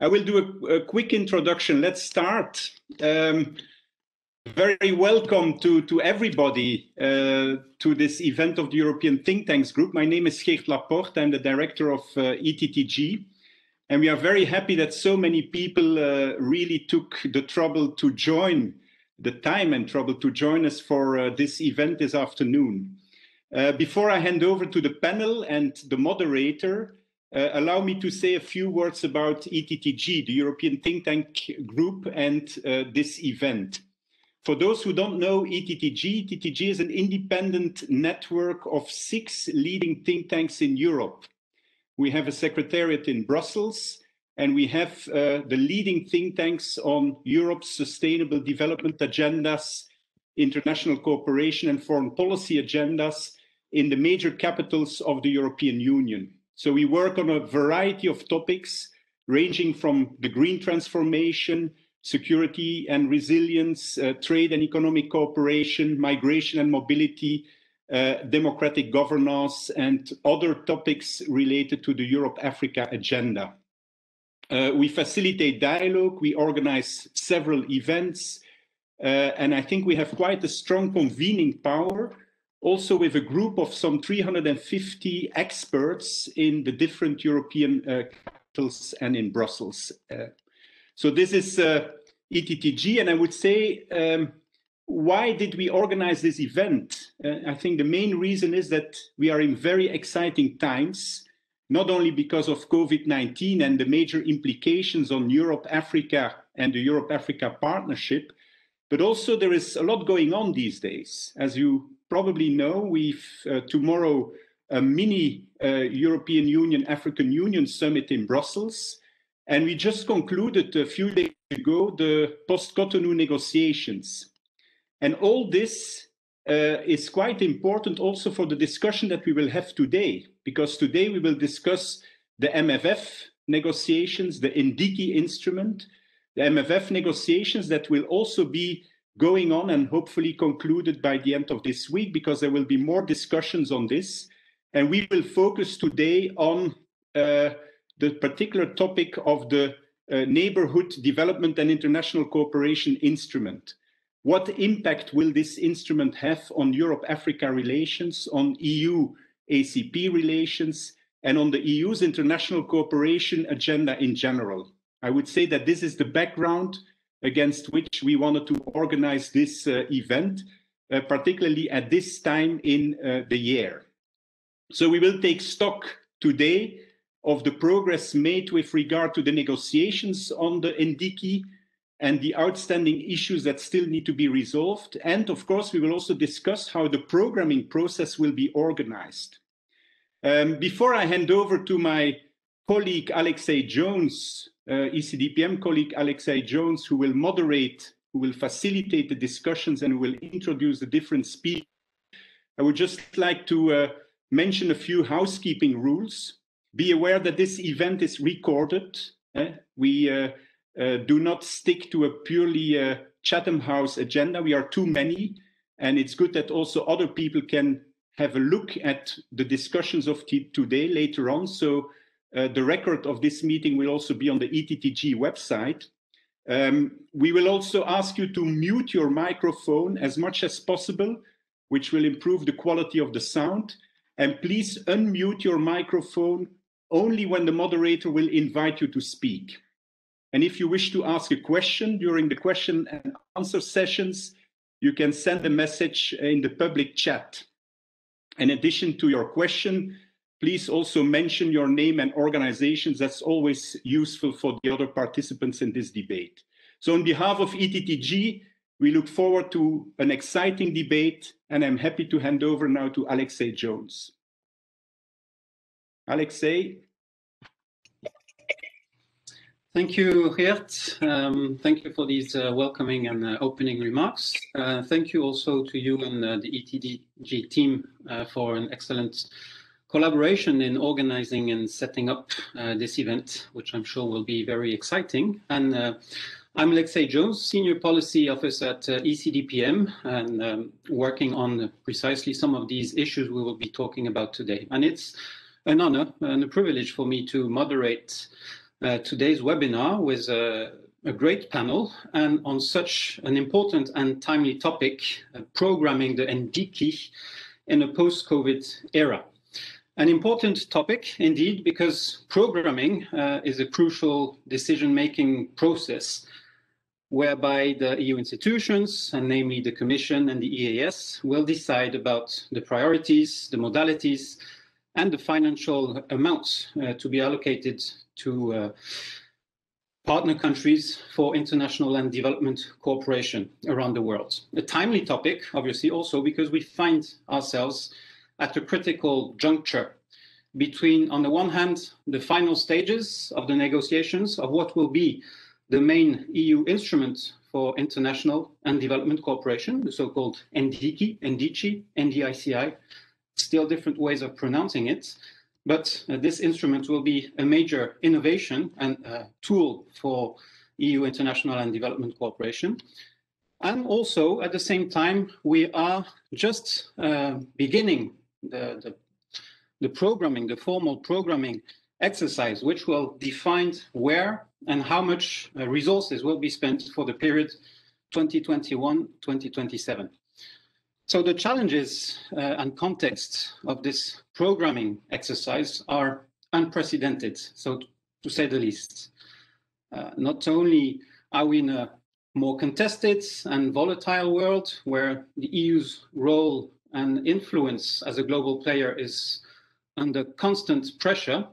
I will do a, a quick introduction. Let's start. Um, very welcome to, to everybody uh, to this event of the European Think Tanks Group. My name is Geert Laporte. I'm the director of uh, ETTG. And we are very happy that so many people uh, really took the trouble to join, the time and trouble to join us for uh, this event this afternoon. Uh, before I hand over to the panel and the moderator, uh, allow me to say a few words about ETTG, the European Think Tank Group, and uh, this event. For those who don't know ETTG, ETTG is an independent network of six leading think tanks in Europe. We have a secretariat in Brussels, and we have uh, the leading think tanks on Europe's sustainable development agendas, international cooperation and foreign policy agendas in the major capitals of the European Union. So we work on a variety of topics ranging from the green transformation, security and resilience, uh, trade and economic cooperation, migration and mobility, uh, democratic governance, and other topics related to the Europe-Africa agenda. Uh, we facilitate dialogue, we organize several events, uh, and I think we have quite a strong convening power also with a group of some 350 experts in the different European uh, capitals and in Brussels. Uh, so this is uh, ETTG, and I would say, um, why did we organize this event? Uh, I think the main reason is that we are in very exciting times, not only because of COVID-19 and the major implications on Europe-Africa and the Europe-Africa partnership, but also there is a lot going on these days. As you probably know, we've uh, tomorrow a mini uh, European Union African Union summit in Brussels. And we just concluded a few days ago the post Cotonou negotiations. And all this uh, is quite important also for the discussion that we will have today, because today we will discuss the MFF negotiations, the NDICI instrument, the MFF negotiations that will also be going on and hopefully concluded by the end of this week because there will be more discussions on this. And we will focus today on uh, the particular topic of the uh, Neighborhood Development and International Cooperation Instrument. What impact will this instrument have on Europe-Africa relations, on EU-ACP relations, and on the EU's international cooperation agenda in general? I would say that this is the background against which we wanted to organize this uh, event, uh, particularly at this time in uh, the year. So we will take stock today of the progress made with regard to the negotiations on the NDICI and the outstanding issues that still need to be resolved. And of course, we will also discuss how the programming process will be organized. Um, before I hand over to my colleague Alexei Jones, ECDPM colleague Alexei Jones, who will moderate, who will facilitate the discussions and will introduce the different speakers. I would just like to uh, mention a few housekeeping rules. Be aware that this event is recorded. Eh? We uh, uh do not stick to a purely uh, Chatham House agenda. We are too many, and it's good that also other people can have a look at the discussions of today later on. So uh, the record of this meeting will also be on the ETTG website. Um, we will also ask you to mute your microphone as much as possible, which will improve the quality of the sound. And please unmute your microphone only when the moderator will invite you to speak. And if you wish to ask a question during the question and answer sessions, you can send a message in the public chat. In addition to your question, Please also mention your name and organizations. That's always useful for the other participants in this debate. So on behalf of ETTG, we look forward to an exciting debate, and I'm happy to hand over now to Alexei Jones. Alexei. Thank you, Geert. Um, thank you for these uh, welcoming and uh, opening remarks. Uh, thank you also to you and uh, the ETTG team uh, for an excellent collaboration in organizing and setting up uh, this event, which I'm sure will be very exciting. And uh, I'm Alexei Jones, Senior Policy Officer at uh, ECDPM, and um, working on precisely some of these issues we will be talking about today. And it's an honor and a privilege for me to moderate uh, today's webinar with a, great panel and on such an important and timely topic, uh, programming the NDICI in a post-COVID era. An important topic indeed, because programming uh, is a crucial decision-making process whereby the EU institutions, and namely the Commission and the EAS, will decide about the priorities, the modalities, and the financial amounts uh, to be allocated to uh, partner countries for international and development cooperation around the world. A timely topic, obviously, also because we find ourselves at a critical juncture between, on the one hand, the final stages of the negotiations of what will be the main EU instrument for international and development cooperation, the so-called NDICI, NDICI, NDICI, still different ways of pronouncing it. But uh, this instrument will be a major innovation and uh, tool for EU international and development cooperation. And also, at the same time, we are just uh, beginning the, the, the programming, the formal programming exercise, which will define where and how much uh, resources will be spent for the period 2021-2027. So the challenges uh, and context of this programming exercise are unprecedented, so to say the least. Uh, not only are we in a more contested and volatile world where the EU's role and influence as a global player is under constant pressure,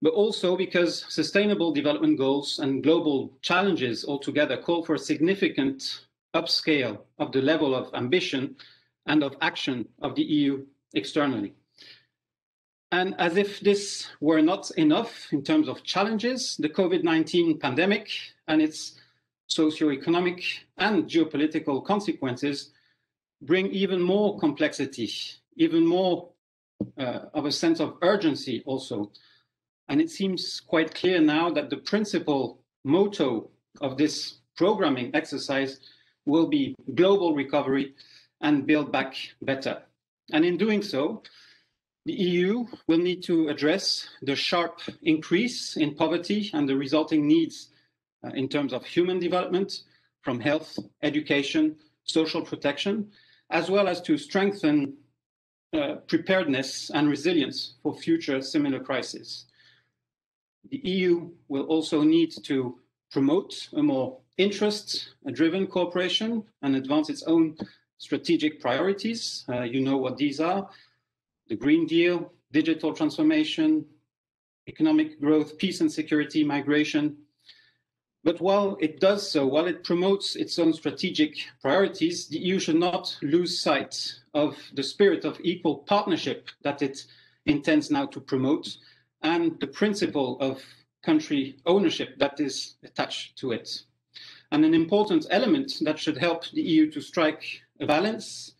but also because sustainable development goals and global challenges altogether call for a significant upscale of the level of ambition and of action of the EU externally. And as if this were not enough in terms of challenges, the COVID-19 pandemic and its socio-economic and geopolitical consequences bring even more complexity, even more uh, of a sense of urgency also. And it seems quite clear now that the principal motto of this programming exercise will be global recovery and build back better. And in doing so, the EU will need to address the sharp increase in poverty and the resulting needs uh, in terms of human development from health, education, social protection, as well as to strengthen uh, preparedness and resilience for future similar crises. The EU will also need to promote a more interest-driven cooperation and advance its own strategic priorities. Uh, you know what these are. The Green Deal, digital transformation, economic growth, peace and security, migration. But while it does so, while it promotes its own strategic priorities, the EU should not lose sight of the spirit of equal partnership that it intends now to promote and the principle of country ownership that is attached to it. And an important element that should help the EU to strike a balance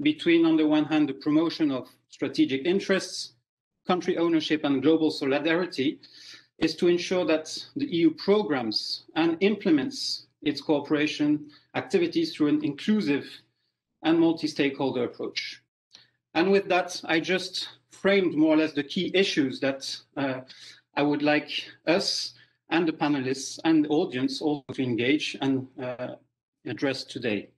between, on the one hand, the promotion of strategic interests, country ownership, and global solidarity is to ensure that the EU programs and implements its cooperation activities through an inclusive and multi-stakeholder approach. And with that, I just framed more or less the key issues that uh, I would like us and the panelists and the audience all to engage and uh, address today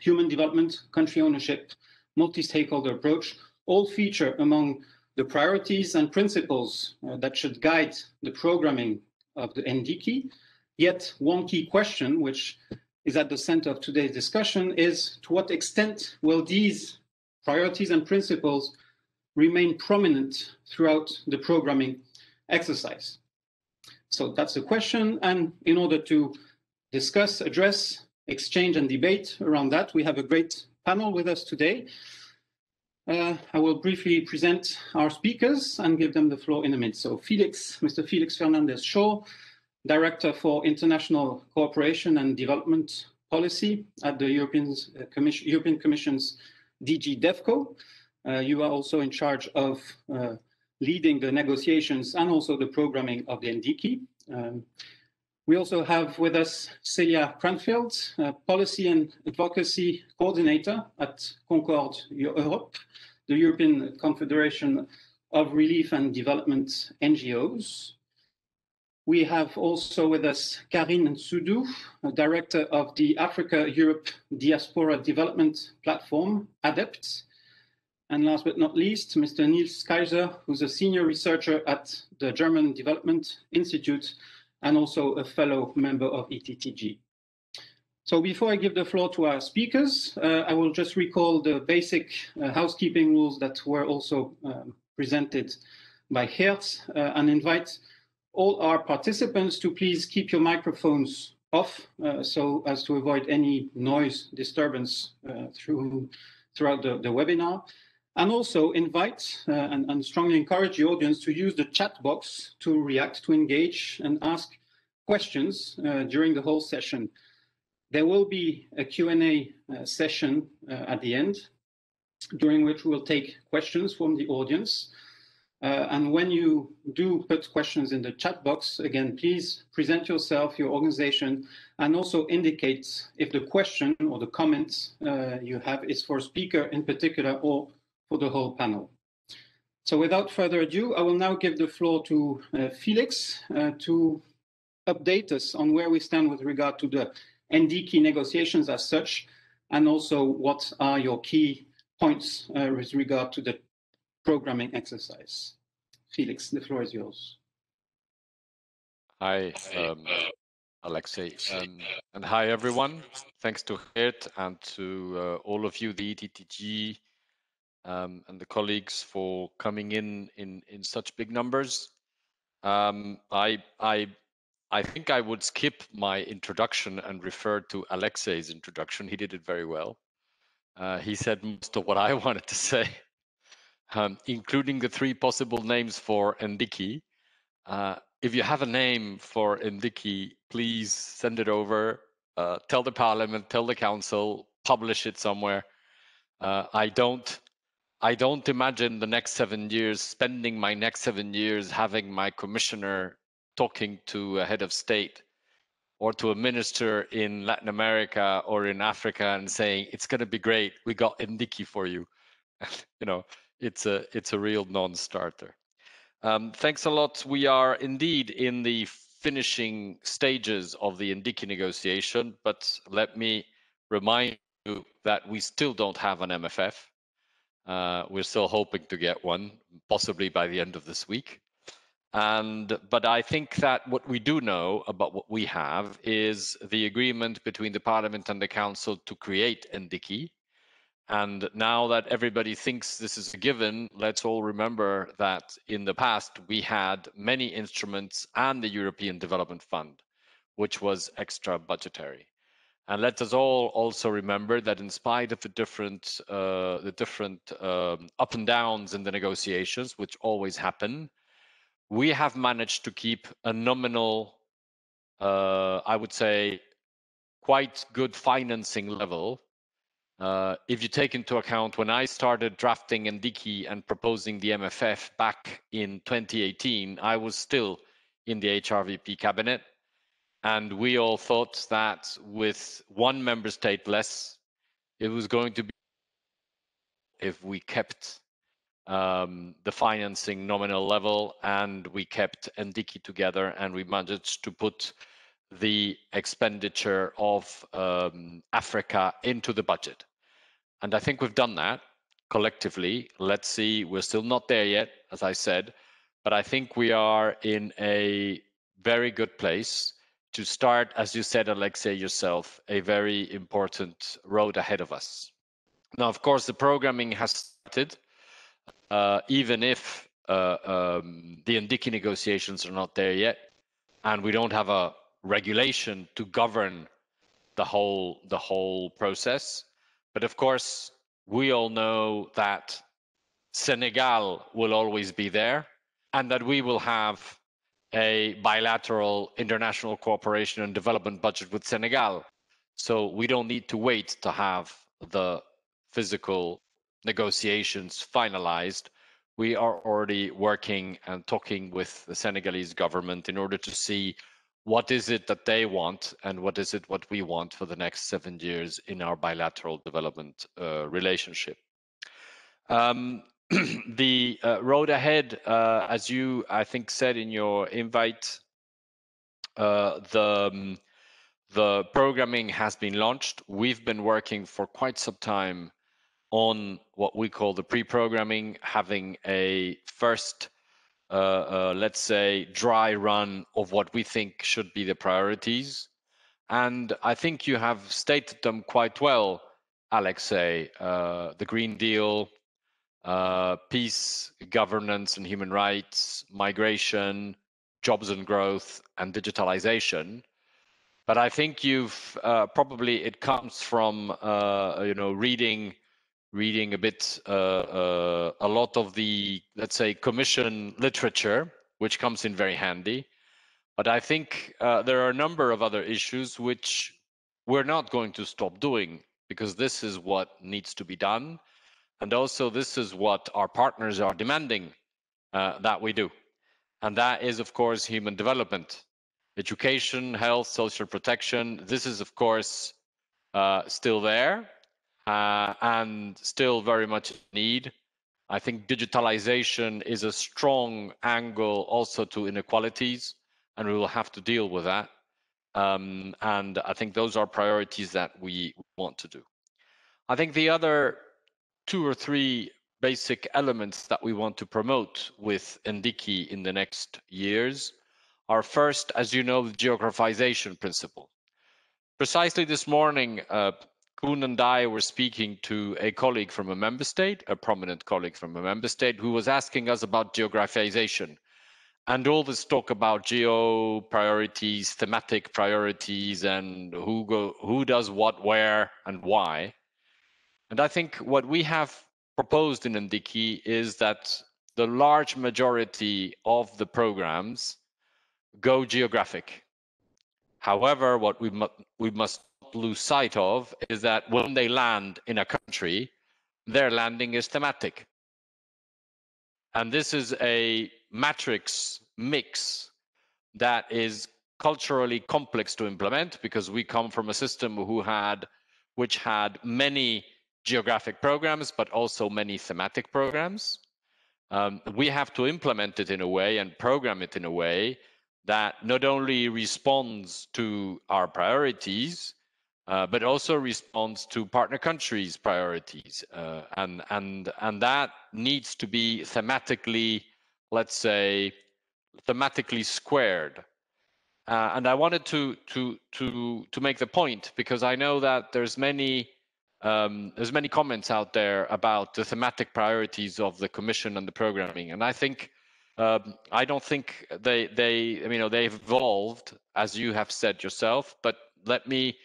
human development, country ownership, multi-stakeholder approach, all feature among the priorities and principles uh, that should guide the programming of the NDICI. Yet one key question, which is at the center of today's discussion, is to what extent will these priorities and principles remain prominent throughout the programming exercise? So that's the question. And in order to discuss, address exchange and debate around that. We have a great panel with us today. Uh, I will briefly present our speakers and give them the floor in a minute. So Felix, Mr. Felix Fernandez Shaw, Director for International Cooperation and Development Policy at the European, uh, Commission, European Commission's DG DevCo. Uh, you are also in charge of uh, leading the negotiations and also the programming of the NDICI. Um, we also have with us Celia Cranfield, Policy and Advocacy Coordinator at Concord Europe, the European Confederation of Relief and Development NGOs. We have also with us Carine Nsoudou, Director of the Africa Europe Diaspora Development Platform, ADEPT. And last but not least, Mr. Niels Keijzer, who's a senior researcher at the German Development Institute and also a fellow member of ETTG. So before I give the floor to our speakers, uh, I will just recall the basic uh, housekeeping rules that were also um, presented by Geert uh, and invite all our participants to please keep your microphones off uh, so as to avoid any noise disturbance uh, through, throughout the, the, webinar. And also invite uh, and, and, strongly encourage the audience to use the chat box to react, to engage and ask questions uh, during the whole session. There will be a Q&A uh, session uh, at the end, during which we'll take questions from the audience. Uh, and when you do put questions in the chat box, again, please present yourself, your organization, and also indicate if the question or the comment uh, you have is for a speaker in particular or for the whole panel. So without further ado, I will now give the floor to uh, Felix uh, to update us on where we stand with regard to the NDICI negotiations as such, and also what are your key points uh, with regard to the programming exercise. Felix, the floor is yours. Hi, um, Alexei, um, and hi everyone. Thanks to Geert and to uh, all of you, the ETTG um, and the colleagues for coming in in in such big numbers. Um, I I I think I would skip my introduction and refer to Alexei's introduction. He did it very well. Uh, he said most of what I wanted to say um, including the three possible names for NDICI. Uh, if you have a name for NDICI, please send it over. Uh, tell the parliament, tell the council, publish it somewhere. Uh, I don't, I don't imagine the next seven years spending my next seven years having my commissioner talking to a head of state or to a minister in Latin America or in Africa and saying it's going to be great. We got NDICI for you. you know, it's a it's a real non-starter. Um, thanks a lot. We are indeed in the finishing stages of the NDICI negotiation, but let me remind you that we still don't have an MFF. Uh, we're still hoping to get one, possibly by the end of this week. And but I think that what we do know about what we have is the agreement between the Parliament and the Council to create NDICI, and now that everybody thinks this is a given, let's all remember that in the past we had many instruments and the European Development Fund, which was extra budgetary. And let us all also remember that in spite of the different, uh, the different um, up and downs in the negotiations, which always happen, we have managed to keep a nominal, uh, I would say, quite good financing level uh, if you take into account when I started drafting NDICI and proposing the MFF back in 2018, I was still in the HRVP cabinet. And we all thought that with one member state less, it was going to be if we kept um, the financing nominal level and we kept NDICI together and we managed to put the expenditure of um, Africa into the budget. And I think we've done that collectively. Let's see, we're still not there yet, as I said, but I think we are in a very good place to start, as you said, Alexei, yourself, a very important road ahead of us. Now, of course, the programming has started, uh, even if uh, um, the NDICI negotiations are not there yet, and we don't have a regulation to govern the whole the whole process. But of course, we all know that Senegal will always be there and that we will have a bilateral international cooperation and development budget with Senegal. So we don't need to wait to have the physical negotiations finalized. We are already working and talking with the Senegalese government in order to see what is it that they want and what is it what we want for the next seven years in our bilateral development uh, relationship. Um, the uh, road ahead, uh, as you, I think, said in your invite, uh, the um, the programming has been launched. We've been working for quite some time on what we call the pre-programming, having a first, uh, uh, let's say, dry run of what we think should be the priorities. And I think you have stated them quite well, Alexei. Uh, the Green Deal, uh, peace, governance and human rights, migration, jobs and growth, and digitalization. But I think you've uh, probably it comes from uh, you know reading reading a bit uh, uh, a lot of the let's say commission literature, which comes in very handy. But I think there are a number of other issues which we're not going to stop doing because this is what needs to be done. And also, this is what our partners are demanding uh, that we do. And that is, of course, human development, education, health, social protection. This is, of course, uh, still there uh, and still very much need. I think digitalization is a strong angle also to inequalities, and we will have to deal with that. Um, and I think those are priorities that we want to do. I think the other two or three basic elements that we want to promote with NDICI in the next years are first, as you know, the geographization principle. Precisely this morning, uh, Koen and I were speaking to a colleague from a member state, a prominent colleague from a member state, who was asking us about geographization and all this talk about geo priorities, thematic priorities, and who go who does what where and why. And I think what we have proposed in NDICI is that the large majority of the programs go geographic. However, what we, mu we must lose sight of is that when they land in a country, their landing is thematic. And this is a matrix mix that is culturally complex to implement because we come from a system who had which had many geographic programs but also many thematic programs um, we have to implement it in a way and program it in a way that not only responds to our priorities uh, but also responds to partner countries' priorities, uh, and and and that needs to be thematically, let's say, thematically squared. Uh, and I wanted to to to to make the point because I know that there's many um, there's many comments out there about the thematic priorities of the Commission and the programming, and I think. Um, I don't think they they you know they've evolved as you have said yourself, but let me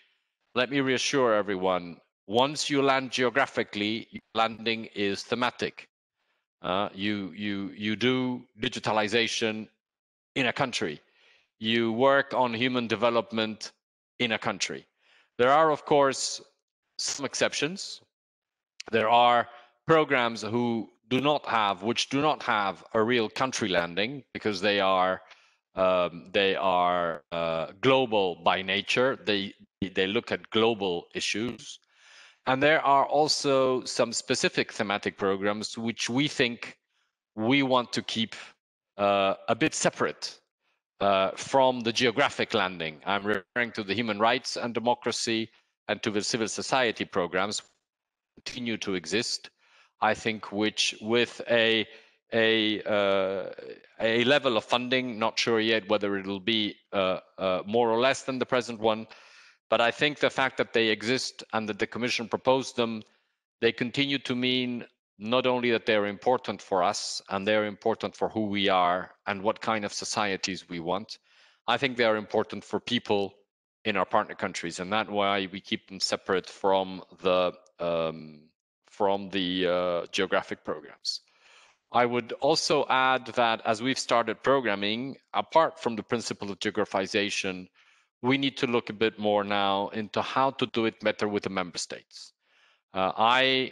let me reassure everyone once you land geographically landing is thematic. Uh, you you you do digitalization in a country. You work on human development in a country. There are of course some exceptions there are programs who do not have which do not have a real country landing because they are um, they are uh, global by nature they they look at global issues. And there are also some specific thematic programs which we think we want to keep uh, a bit separate uh, from the geographic landing. I'm referring to the human rights and democracy and to the civil society programs continue to exist. I think which with a a uh, a level of funding, not sure yet whether it'll be uh, uh, more or less than the present one, but I think the fact that they exist and that the Commission proposed them, they continue to mean not only that they're important for us and they're important for who we are and what kind of societies we want. I think they are important for people in our partner countries, and that's why we keep them separate from the um, from the uh, geographic programs. I would also add that as we've started programming, apart from the principle of geographization, we need to look a bit more now into how to do it better with the member states. Uh, I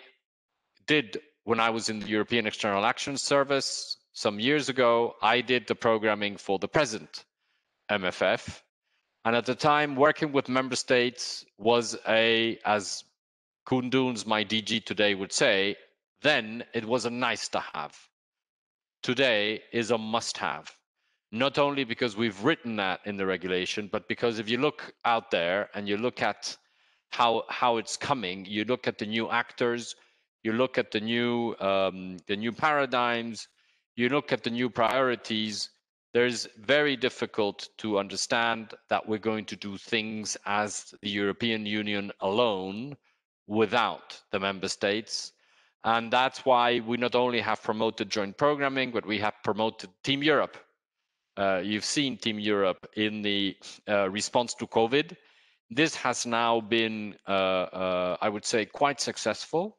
did, when I was in the European External Action Service some years ago, I did the programming for the present MFF. And at the time, working with member states was a, as Koen Doens, my DG today would say, then it was a nice to have. Today is a must have not only because we've written that in the regulation, but because if you look out there and you look at how how it's coming, you look at the new actors, you look at the new um, the new paradigms, you look at the new priorities. There's very difficult to understand that we're going to do things as the European Union alone without the member states. And that's why we not only have promoted joint programming, but we have promoted Team Europe uh, you've seen Team Europe in the uh, response to COVID. This has now been, uh, uh I would say, quite successful.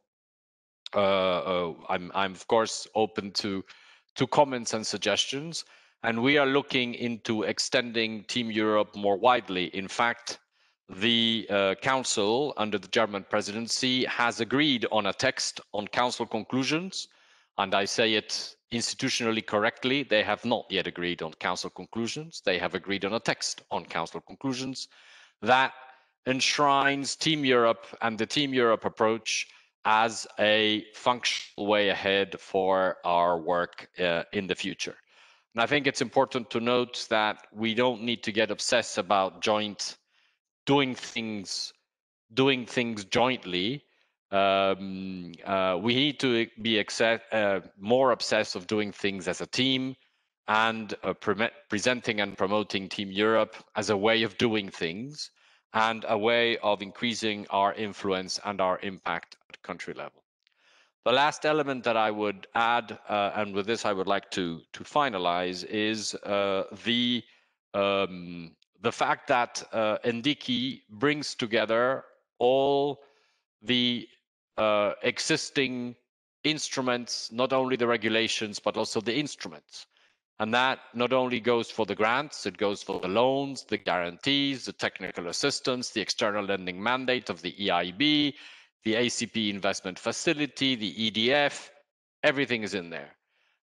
Uh, uh, I'm, I'm, of course, open to, to comments and suggestions. And we are looking into extending Team Europe more widely. In fact, the Council, under the German presidency, has agreed on a text on Council conclusions. And I say it institutionally correctly, they have not yet agreed on council conclusions. They have agreed on a text on council conclusions that enshrines Team Europe and the Team Europe approach as a functional way ahead for our work uh, in the future. And I think it's important to note that we don't need to get obsessed about joint doing things doing things jointly um, uh, we need to be uh, more obsessed of doing things as a team and uh, pre presenting and promoting Team Europe as a way of doing things and a way of increasing our influence and our impact at country level. The last element that I would add, uh, and with this I would like to to finalize, is uh, the um, the fact that uh, NDICI brings together all the uh, existing instruments, not only the regulations, but also the instruments. And that not only goes for the grants, it goes for the loans, the guarantees, the technical assistance, the external lending mandate of the EIB, the ACP investment facility, the EDF, everything is in there.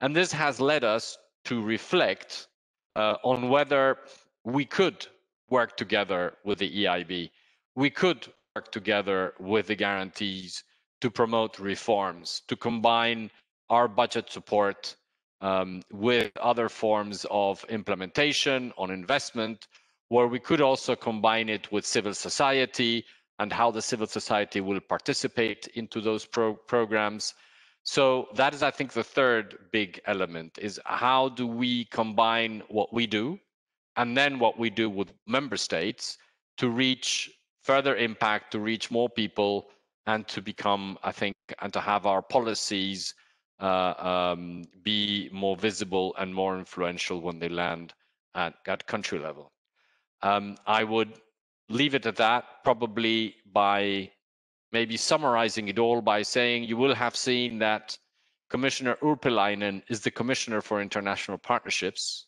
And this has led us to reflect uh, on whether we could work together with the EIB. We could work together with the guarantees to promote reforms, to combine our budget support um, with other forms of implementation on investment, where we could also combine it with civil society and how the civil society will participate into those pro programs. So that is, I think, the third big element is how do we combine what we do and then what we do with member states to reach further impact, to reach more people, and to become, I think, and to have our policies uh, um, be more visible and more influential when they land at, at country level. Um, I would leave it at that, probably by maybe summarizing it all by saying you will have seen that Commissioner Urpilainen is the Commissioner for International Partnerships.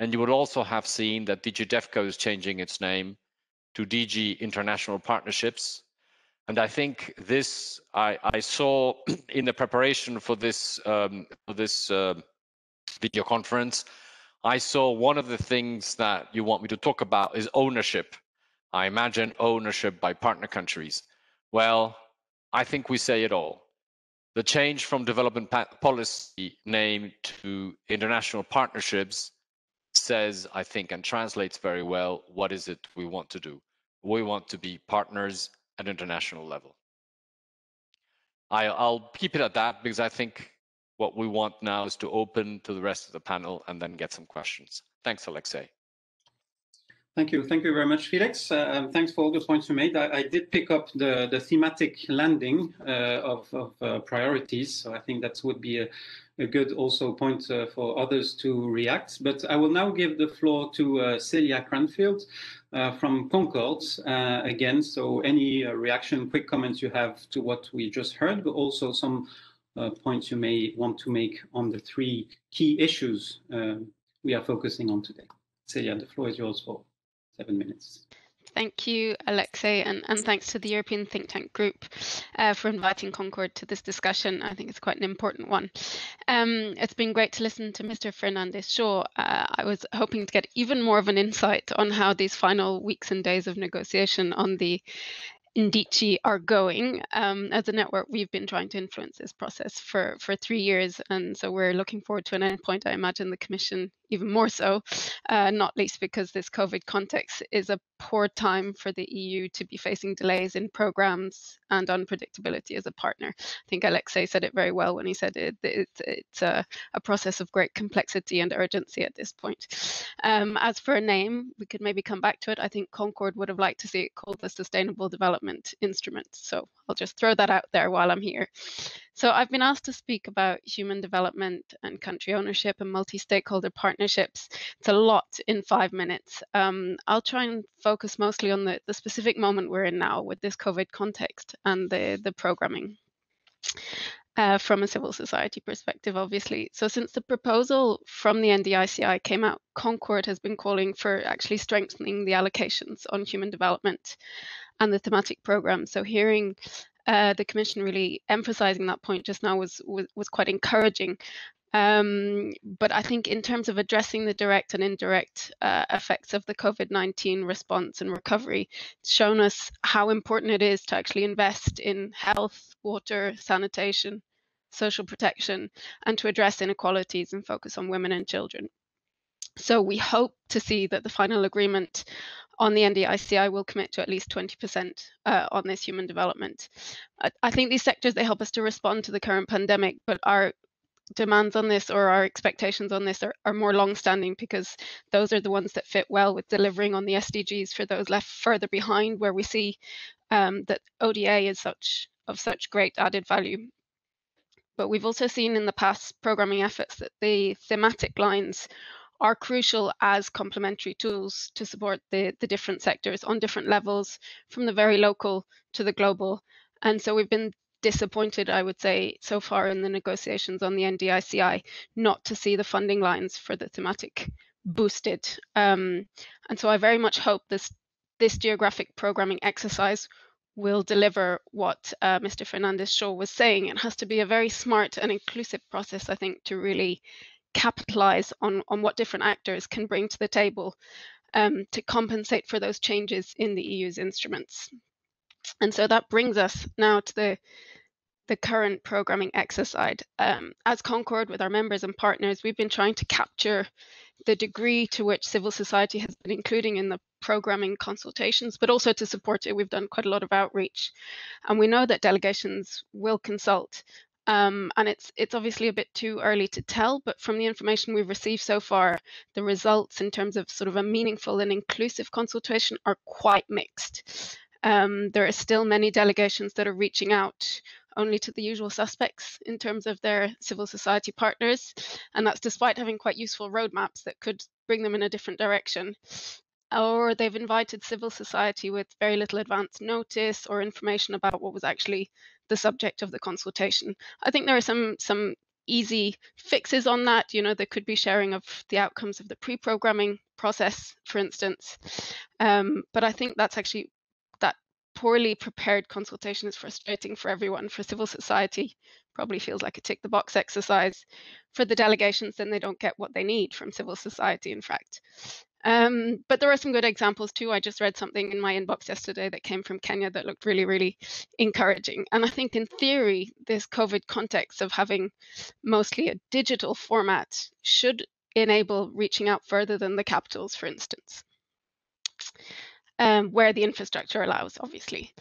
And you will also have seen that DG DevCo is changing its name to DG International Partnerships and I think this I, I saw in the preparation for this um, for this uh, video conference. I saw one of the things that you want me to talk about is ownership. I imagine ownership by partner countries. Well, I think we say it all. The change from development policy name to international partnerships says, I think, and translates very well what is it we want to do. We want to be partners at international level. I, I'll keep it at that because I think what we want now is to open to the rest of the panel and then get some questions. Thanks, Alexei. Thank you. Thank you very much, Felix. Uh, um, thanks for all the points you made. I, I did pick up the, the thematic landing uh, of, of uh, priorities. So I think that would be a, a good also point uh, for others to react. But I will now give the floor to uh, Celia Cranfield uh, from Concord again. So any reaction, quick comments you have to what we just heard, but also some points you may want to make on the three key issues we are focusing on today. Celia, the floor is yours for seven minutes. Thank you, Alexei, and, and thanks to the European Think Tank Group uh, for inviting Concord to this discussion. I think it's quite an important one. Um, it's been great to listen to Mr. Fernandez Shaw. Uh, I was hoping to get even more of an insight on how these final weeks and days of negotiation on the NDICI are going. Um, as a network, we've been trying to influence this process for, for three years, and so we're looking forward to an endpoint I imagine the Commission even more so, uh, not least because this COVID context is a poor time for the EU to be facing delays in programs and unpredictability as a partner. I think Alexei said it very well when he said it, it it's a, a, process of great complexity and urgency at this point. Um, as for a name, we could maybe come back to it. I think Concord would have liked to see it called the Sustainable Development Instrument. So I'll just throw that out there while I'm here. So I've been asked to speak about human development and country ownership and multi-stakeholder partnerships. It's a lot in five minutes. Um, I'll try and focus mostly on the, the specific moment we're in now with this COVID context and the, the programming. Uh, from a civil society perspective, obviously. So, since the proposal from the NDICI came out, Concord has been calling for actually strengthening the allocations on human development and the thematic program. So, hearing uh, the Commission really emphasizing that point just now was was, was quite encouraging. Um, but I think in terms of addressing the direct and indirect uh, effects of the COVID 19 response and recovery, it's shown us how important it is to actually invest in health, water, sanitation, social protection, and to address inequalities and focus on women and children. So we hope to see that the final agreement on the NDICI I will commit to at least 20% uh, on this human development. I, I, think these sectors, they help us to respond to the current pandemic, but our demands on this or our expectations on this are, are more long-standing because those are the ones that fit well with delivering on the SDGs for those left further behind where we see um, that ODA is such of such great added value. But we've also seen in the past programming efforts that the thematic lines are crucial as complementary tools to support the, the different sectors on different levels, from the very local to the global. And so we've been disappointed, I would say, so far in the negotiations on the NDICI, not to see the funding lines for the thematic boosted. Um, and so I very much hope this this geographic programming exercise will deliver what uh, Mr. Fernandez Shaw was saying. It has to be a very smart and inclusive process, I think, to really capitalize on, on what different actors can bring to the table um, to compensate for those changes in the EU's instruments. And so that brings us now to the the current programming exercise. Um, as Concord, with our members and partners, we've been trying to capture the degree to which civil society has been including in the programming consultations, but also to support it. We've done quite a lot of outreach. And we know that delegations will consult um, and it's it's obviously a bit too early to tell, but from the information we've received so far, the results in terms of sort of a meaningful and inclusive consultation are quite mixed. Um, there are still many delegations that are reaching out only to the usual suspects in terms of their civil society partners, and that's despite having quite useful roadmaps that could bring them in a different direction or they've invited civil society with very little advance notice or information about what was actually the subject of the consultation. I think there are some some easy fixes on that. You know, there could be sharing of the outcomes of the pre-programming process, for instance. Um, but I think that's actually that poorly prepared consultation is frustrating for everyone. For civil society, probably feels like a tick the box exercise. For the delegations, then they don't get what they need from civil society, in fact. Um, but there are some good examples too. I just read something in my inbox yesterday that came from Kenya that looked really, really encouraging. And I think in theory, this COVID context of having mostly a digital format should enable reaching out further than the capitals, for instance, um, where the infrastructure allows, obviously.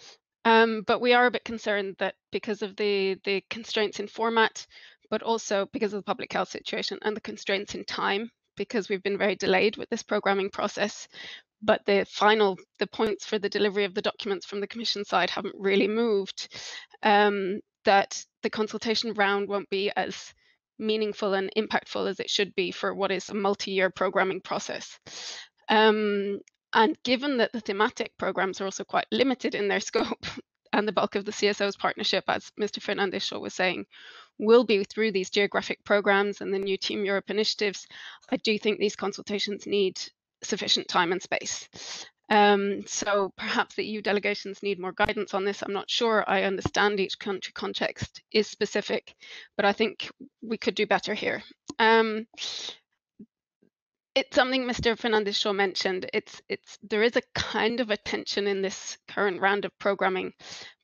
Um, but we are a bit concerned that because of the, the constraints in format, but also because of the public health situation and the constraints in time because we've been very delayed with this programming process. But the final, the points for the delivery of the documents from the Commission side haven't really moved. Um, that the consultation round won't be as meaningful and impactful as it should be for what is a multi-year programming process. Um, and given that the thematic programs are also quite limited in their scope, and the bulk of the CSO's partnership, as Mr. Fernandez Shaw was saying, will be through these geographic programs and the new Team Europe initiatives. I do think these consultations need sufficient time and space. Um, so perhaps the EU delegations need more guidance on this. I'm not sure. I understand each country context is specific, but I think we could do better here. Um, it's something Mr. Fernandez Shaw mentioned. It's it's there is a kind of a tension in this current round of programming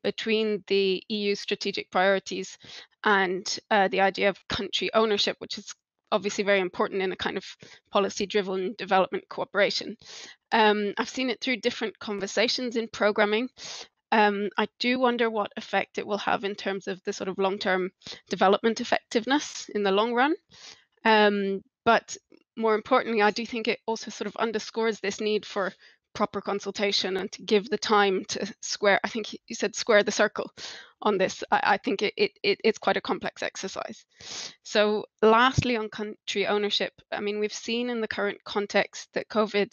between the EU strategic priorities and uh, the idea of country ownership, which is obviously very important in a kind of policy-driven development cooperation. Um, I've seen it through different conversations in programming. Um, I do wonder what effect it will have in terms of the sort of long-term development effectiveness in the long run. Um, but more importantly, I do think it also sort of underscores this need for proper consultation and to give the time to square i think you said square the circle on this i, I think it, it, it, it's quite a complex exercise so lastly on country ownership i mean we've seen in the current context that covid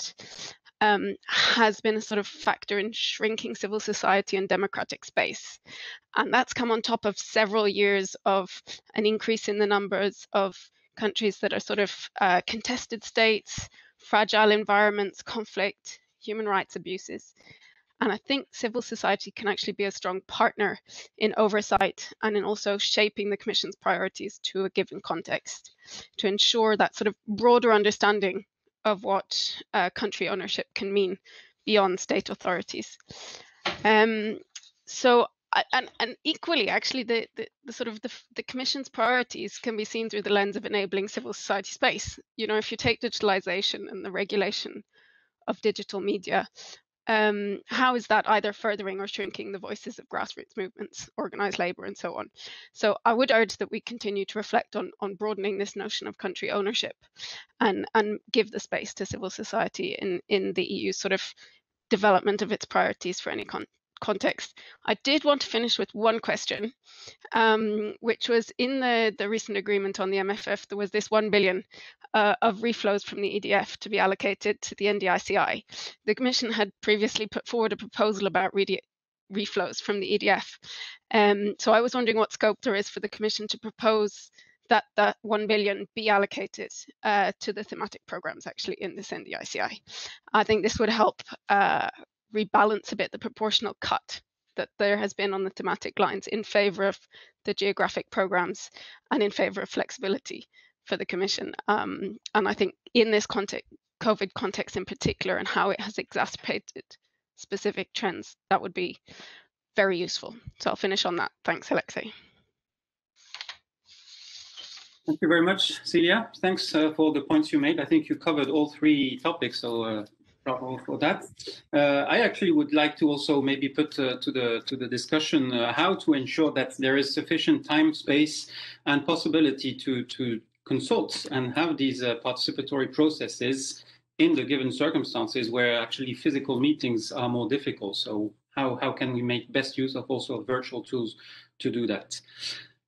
um, has been a sort of factor in shrinking civil society and democratic space. And that's come on top of several years of an increase in the numbers of countries that are sort of uh, contested states, fragile environments, conflict, human rights abuses. And I think civil society can actually be a strong partner in oversight and in also shaping the Commission's priorities to a given context to ensure that sort of broader understanding of what uh, country ownership can mean beyond state authorities. Um, so, and, and equally, actually, the, the, the sort of the, the Commission's priorities can be seen through the lens of enabling civil society space. You know, if you take digitalization and the regulation of digital media. Um, how is that either furthering or shrinking the voices of grassroots movements, organized labor, and so on? So I would urge that we continue to reflect on, on broadening this notion of country ownership and, and give the space to civil society in, in the EU sort of development of its priorities for any con context. I did want to finish with one question, um, which was in the, the recent agreement on the MFF, there was this 1 billion uh, of reflows from the EDF to be allocated to the NDICI. The Commission had previously put forward a proposal about re reflows from the EDF. Um, so I was wondering what scope there is for the Commission to propose that that 1 billion be allocated uh, to the thematic programs actually in this NDICI. I think this would help uh, rebalance a bit the proportional cut that there has been on the thematic lines in favor of the geographic programs and in favor of flexibility for the Commission. Um, and I think in this context, COVID context in particular, and how it has exacerbated specific trends, that would be very useful. So I'll finish on that. Thanks, Alexei. Thank you very much, Celia. Thanks uh, for the points you made. I think you covered all three topics, so uh, for that. Uh, I actually would like to also maybe put uh, to the to the discussion uh, how to ensure that there is sufficient time, space, and possibility to to consult and have these uh, participatory processes in the given circumstances where actually physical meetings are more difficult. So how how can we make best use of also virtual tools to do that?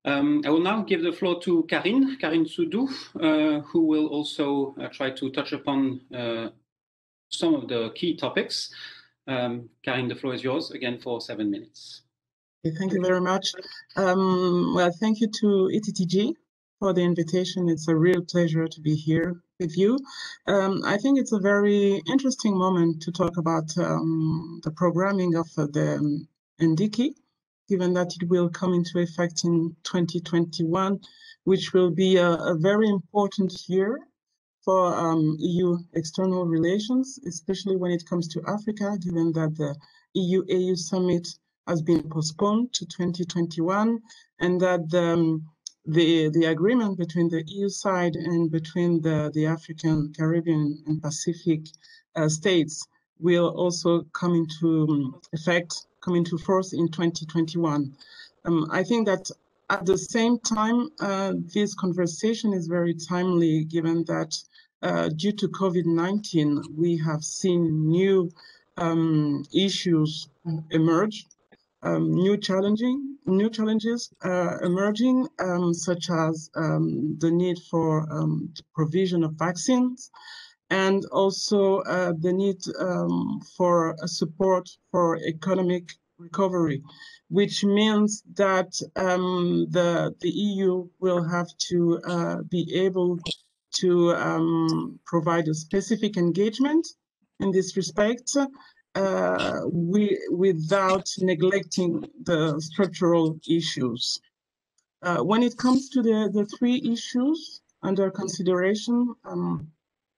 Um, I will now give the floor to Carine, Carine Nsoudou, uh, who will also uh, try to touch upon uh, some of the key topics. Um, Carine, the floor is yours again for seven minutes. Okay, thank you very much. Um, well, thank you to ETTG for the invitation. It's a real pleasure to be here with you. Um, I think it's a very interesting moment to talk about um, the programming of uh, the NDICI, given that it will come into effect in 2021, which will be a, a very important year for um, EU external relations, especially when it comes to Africa, given that the EU-AU summit has been postponed to 2021 and that um, the, the agreement between the EU side and between the, the African, Caribbean, and Pacific uh, states will also come into um, effect, come into force in 2021. Um, I think that at the same time, uh, this conversation is very timely given that uh, due to COVID-19, we have seen new um, issues emerge, um, new challenging, new challenges uh, emerging, um, such as um, the need for um, provision of vaccines, and also uh, the need um, for support for economic recovery, which means that the the EU will have to uh, be able to um, provide a specific engagement in this respect uh, we, without neglecting the structural issues. Uh, when it comes to the, the three issues under consideration, um,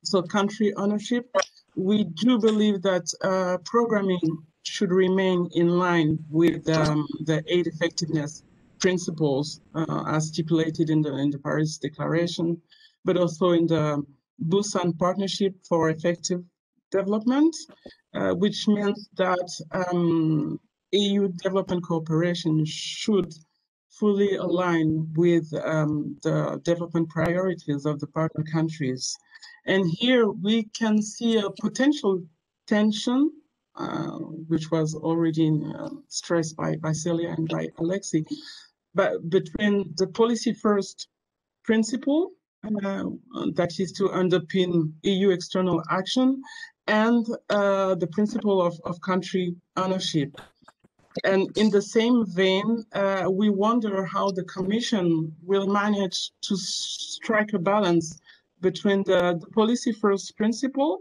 so country ownership, we do believe that uh, programming should remain in line with um, the aid effectiveness principles uh, as stipulated in the, in the Paris Declaration but also in the Busan Partnership for Effective Development, uh, which means that um, EU development cooperation should fully align with um, the development priorities of the partner countries. And here we can see a potential tension, uh, which was already uh, stressed by, by Celia and by Alexei, but between the policy first principle uh, that is to underpin EU external action and uh, the principle of, of country ownership. And in the same vein, uh, we wonder how the Commission will manage to strike a balance between the, the policy first principle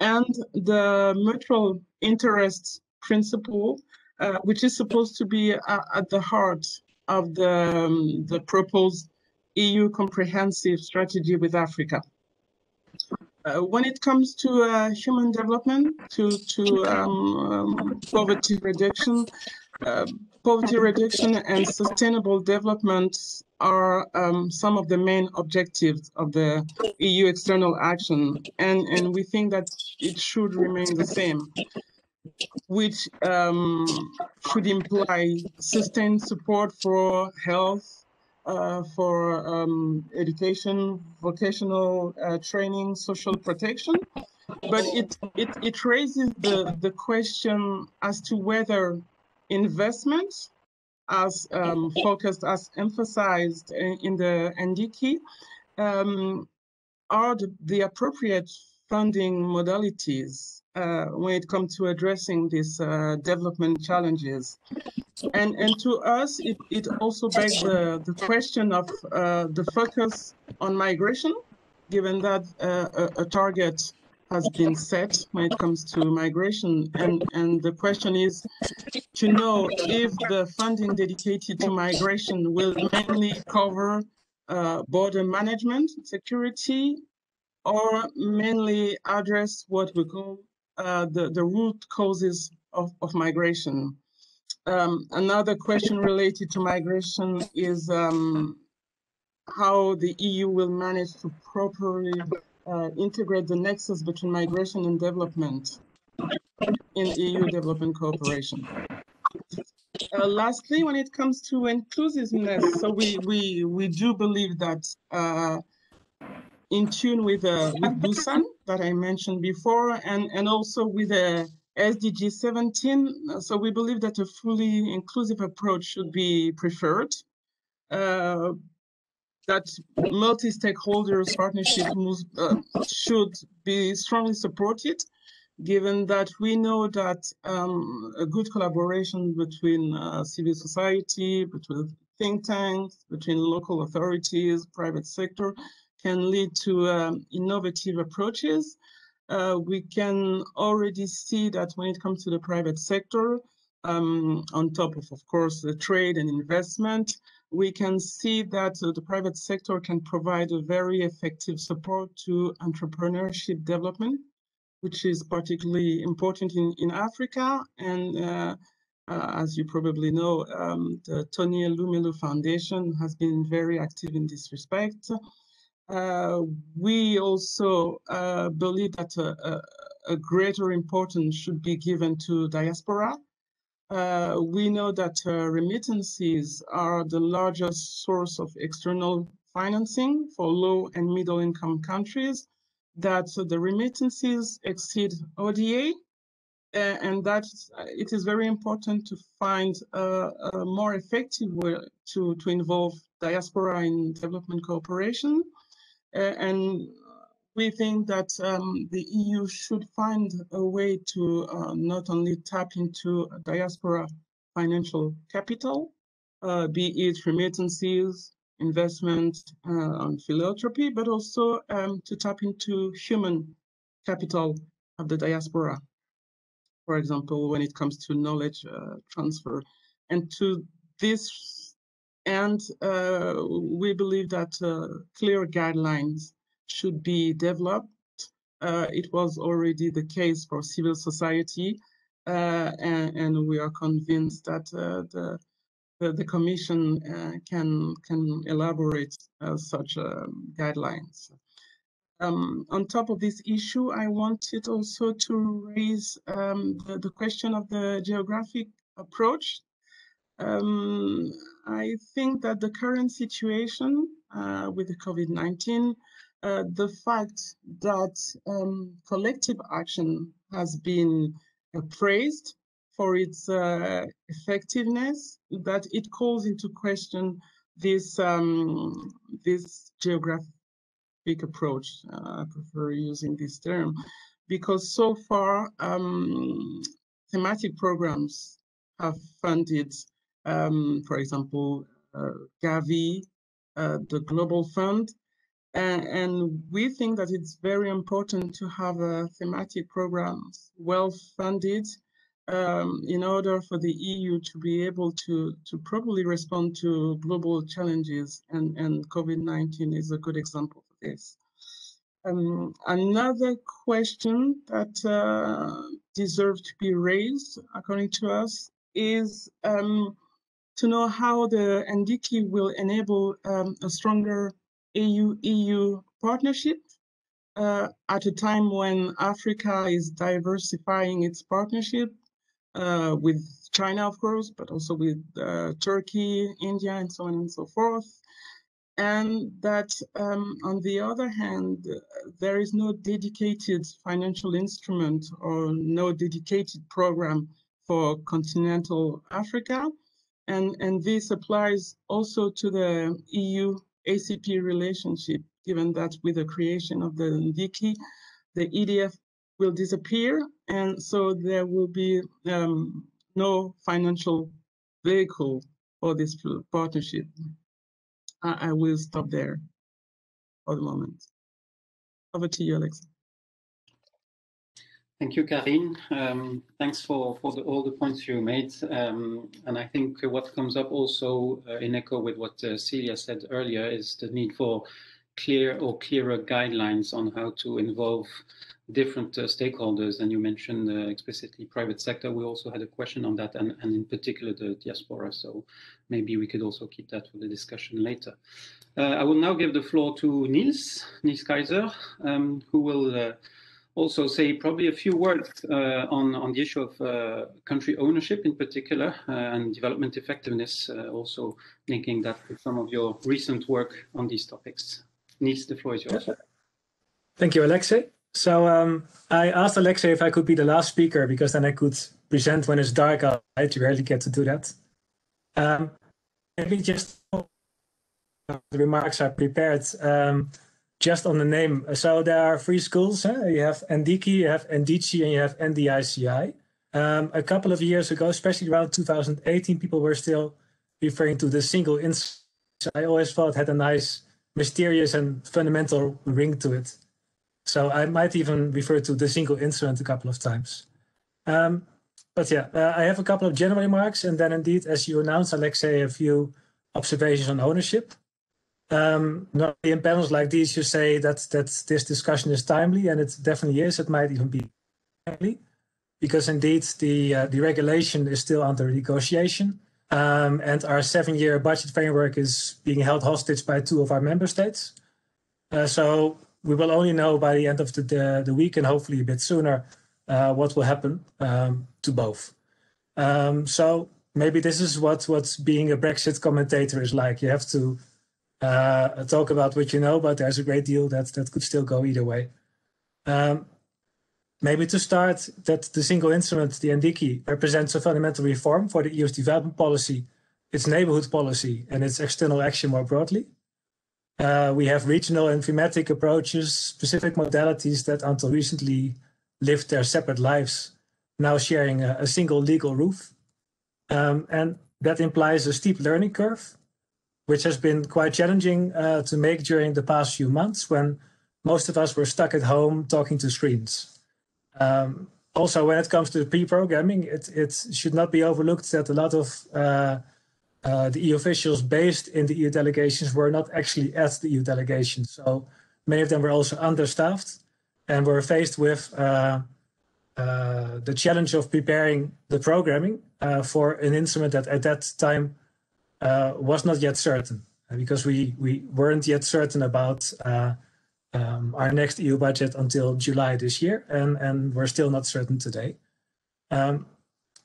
and the mutual interest principle, uh, which is supposed to be uh, at the heart of the, um, the proposed EU comprehensive strategy with Africa. Uh, when it comes to uh, human development, to, to um, um, poverty reduction, uh, poverty reduction and sustainable development are um, some of the main objectives of the EU external action, and, and we think that it should remain the same, which um, should imply sustained support for health, uh, for um, education, vocational uh, training, social protection. But it, it, it raises the, the question as to whether investment, as um, focused, as emphasized in, in the NDC, um, are the, the appropriate funding modalities uh, when it comes to addressing these uh, development challenges. And, and to us, it, it also begs the, the question of uh, the focus on migration, given that uh, a, a, target has been set when it comes to migration. And, and the question is to know if the funding dedicated to migration will mainly cover uh, border management, security, or mainly address what we call uh, the, the root causes of, of migration. Um, another question related to migration is um, how the EU will manage to properly uh, integrate the nexus between migration and development in EU development cooperation. Uh, lastly, when it comes to inclusiveness, so we we we do believe that uh, in tune with uh, with Busan that I mentioned before, and and also with the SDG 17. So we believe that a fully inclusive approach should be preferred. That multi-stakeholders partnership uh, should be strongly supported, given that we know that um, a good collaboration between uh, civil society, between think tanks, between local authorities, private sector, can lead to um, innovative approaches. Uh, we can already see that when it comes to the private sector, um, on top of, of course, the trade and investment, we can see that uh, the private sector can provide a very effective support to entrepreneurship development, which is particularly important in, in Africa. And uh, uh, as you probably know, um, the Tony Elumelu Foundation has been very active in this respect. Uh, we also uh, believe that a, a, greater importance should be given to diaspora. Uh, we know that uh, remittances are the largest source of external financing for low and middle income countries, that the remittances exceed ODA, and that it is very important to find a, a more effective way to, to involve diaspora in development cooperation. Uh, and we think that um, the EU should find a way to uh, not only tap into diaspora financial capital, uh, be it remittances, investment uh, and philanthropy, but also um, to tap into human capital of the diaspora. For example, when it comes to knowledge uh, transfer. And to this and uh, we believe that uh, clear guidelines should be developed. Uh, it was already the case for civil society, and, and, we are convinced that the the, the Commission uh, can can elaborate uh, such um, guidelines. Um, on top of this issue, I wanted also to raise um, the, the, question of the geographic approach. Um, I think that the current situation uh, with the COVID-19, uh, the fact that um, collective action has been praised for its uh, effectiveness, that it calls into question this um, this geographic approach. Uh, I prefer using this term because so far um, thematic programs have funded, um, for example, uh, Gavi, uh, the Global Fund, and, we think that it's very important to have uh, thematic programs well funded um, in order for the EU to be able to, to properly respond to global challenges, and, and COVID-19 is a good example of this. Um, another question that uh, deserves to be raised, according to us, is um, to know how the NDICI will enable um, a stronger EU-AU partnership uh, at a time when Africa is diversifying its partnership uh, with China, of course, but also with uh, Turkey, India, and so on and so forth. And that, um, on the other hand, there is no dedicated financial instrument or no dedicated program for continental Africa. And, and this applies also to the EU ACP relationship, given that with the creation of the NDICI, the EDF will disappear. And so there will be um, no financial vehicle for this partnership. I, I, will stop there for the moment. Over to you, Alex. Thank you, Carine. Um, thanks for, for the, all the points you made. Um, and I think what comes up also uh, in echo with what uh, Celia said earlier is the need for clear or clearer guidelines on how to involve different uh, stakeholders. And you mentioned uh, explicitly private sector. We also had a question on that, and, and in particular the diaspora. So maybe we could also keep that for the discussion later. Uh, I will now give the floor to Niels, Niels Keijzer, um, who will uh, also say probably a few words uh, on, on the issue of uh, country ownership in particular uh, and development effectiveness, uh, also linking that with some of your recent work on these topics. Niels, the floor is yours. Thank you, Alexei. So um, I asked Alexei if I could be the last speaker because then I could present when it's dark. I rarely get to do that. Um, maybe just the remarks I prepared. Um, just on the name. So there are three schools. Huh? You have NDICI, you have NDICI, and you have NDICI. Um, a couple of years ago, especially around 2018, people were still referring to the single instrument. I always thought had a nice, mysterious, and fundamental ring to it. So I might even refer to the single instrument a couple of times. Um, but yeah, uh, I have a couple of general remarks, and then indeed, as you announced, Alexei, a few observations on ownership. Um, normally in panels like these, you say that that this discussion is timely, and it definitely is. It might even be timely, because indeed the uh, the regulation is still under negotiation, um, and our seven-year budget framework is being held hostage by two of our member states. Uh, so we will only know by the end of the the, the week, and hopefully a bit sooner, uh, what will happen um, to both. Um, so maybe this is what what being a Brexit commentator is like. You have to uh, talk about what you know, but there's a great deal that that could still go either way. Um, maybe to start, that the single instrument, the NDICI, represents a fundamental reform for the EU's development policy, its neighborhood policy, and its external action more broadly. Uh, we have regional and thematic approaches, specific modalities that until recently lived their separate lives, now sharing a, a single legal roof. Um, and that implies a steep learning curve which has been quite challenging uh, to make during the past few months when most of us were stuck at home talking to screens. Um, also, when it comes to pre-programming, it, it should not be overlooked that a lot of uh, uh, the EU officials based in the EU delegations were not actually at the EU delegation. So many of them were also understaffed and were faced with uh, uh, the challenge of preparing the programming uh, for an instrument that at that time uh, was not yet certain because we, we weren't yet certain about um, our next EU budget until July this year, and, and we're still not certain today. Um,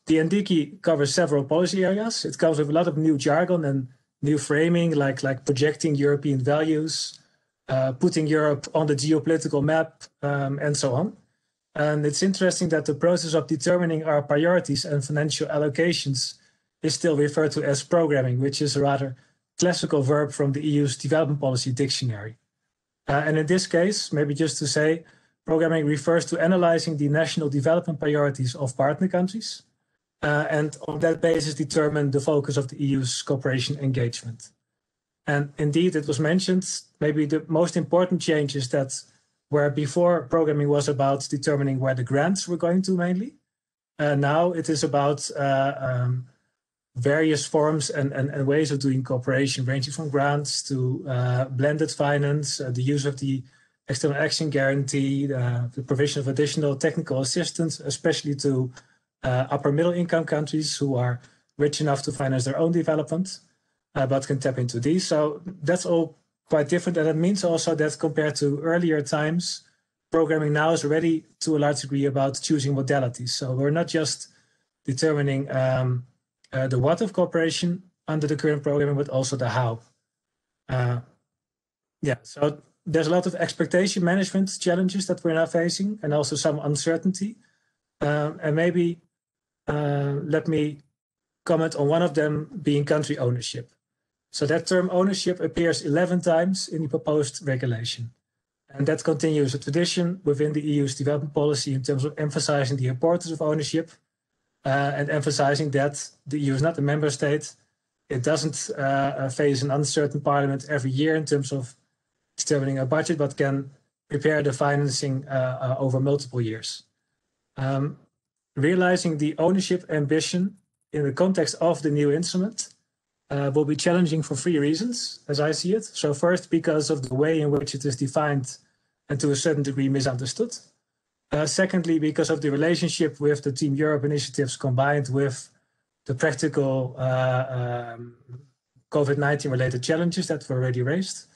the NDICI covers several policy areas. It comes with a lot of new jargon and new framing, like, like projecting European values, uh, putting Europe on the geopolitical map, um, and so on. And it's interesting that the process of determining our priorities and financial allocations is still referred to as programming, which is a rather classical verb from the EU's development policy dictionary. Uh, and in this case, maybe just to say, programming refers to analyzing the national development priorities of partner countries, uh, and on that basis determine the focus of the EU's cooperation engagement. And indeed, it was mentioned, maybe the most important change is that where before programming was about determining where the grants were going to mainly, uh, now it is about uh, um, various forms and, and, and, ways of doing cooperation, ranging from grants to uh, blended finance, uh, the use of the external action guarantee, uh, the provision of additional technical assistance, especially to uh, upper middle income countries who are rich enough to finance their own development, uh, but can tap into these. So that's all quite different. And that means also that compared to earlier times, programming now is already to a large degree about choosing modalities. So we're not just determining um, uh, the what of cooperation under the current programming, but also the how. Uh, yeah, so there's a lot of expectation management challenges that we're now facing, and also some uncertainty. Um, and maybe uh, let me comment on one of them being country ownership. So that term ownership appears 11 times in the proposed regulation. And that continues a tradition within the EU's development policy in terms of emphasizing the importance of ownership uh, and emphasizing that the EU is not a member state. It doesn't uh, face an uncertain parliament every year in terms of determining a budget, but can prepare the financing uh, over multiple years. Um, realizing the ownership ambition in the context of the new instrument uh, will be challenging for three reasons, as I see it. So, first, because of the way in which it is defined and to a certain degree misunderstood. Uh, secondly, because of the relationship with the Team Europe initiatives combined with the practical uh, um, COVID 19 related challenges that were already raised.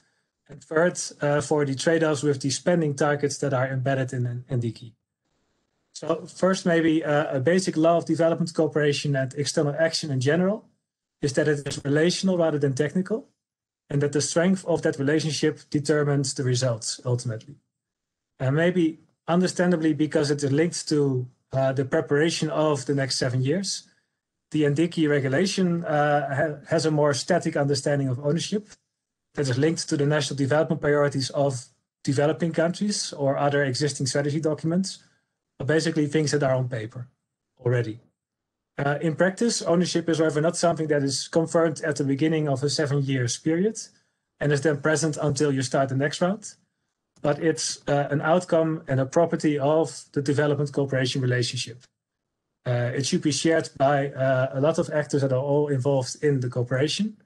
And third, uh, for the trade offs with the spending targets that are embedded in NDICI. So, first, maybe a basic law of development cooperation and external action in general is that it is relational rather than technical, and that the strength of that relationship determines the results ultimately. And maybe understandably because it is linked to uh, the preparation of the next seven years. The NDICI regulation uh, ha has a more static understanding of ownership that is linked to the national development priorities of developing countries or other existing strategy documents, but basically things that are on paper already. Uh, in practice, ownership is, however, not something that is confirmed at the beginning of a seven years period and is then present until you start the next round but it's uh, an outcome and a property of the development cooperation relationship. Uh, it should be shared by uh, a lot of actors that are all involved in the cooperation.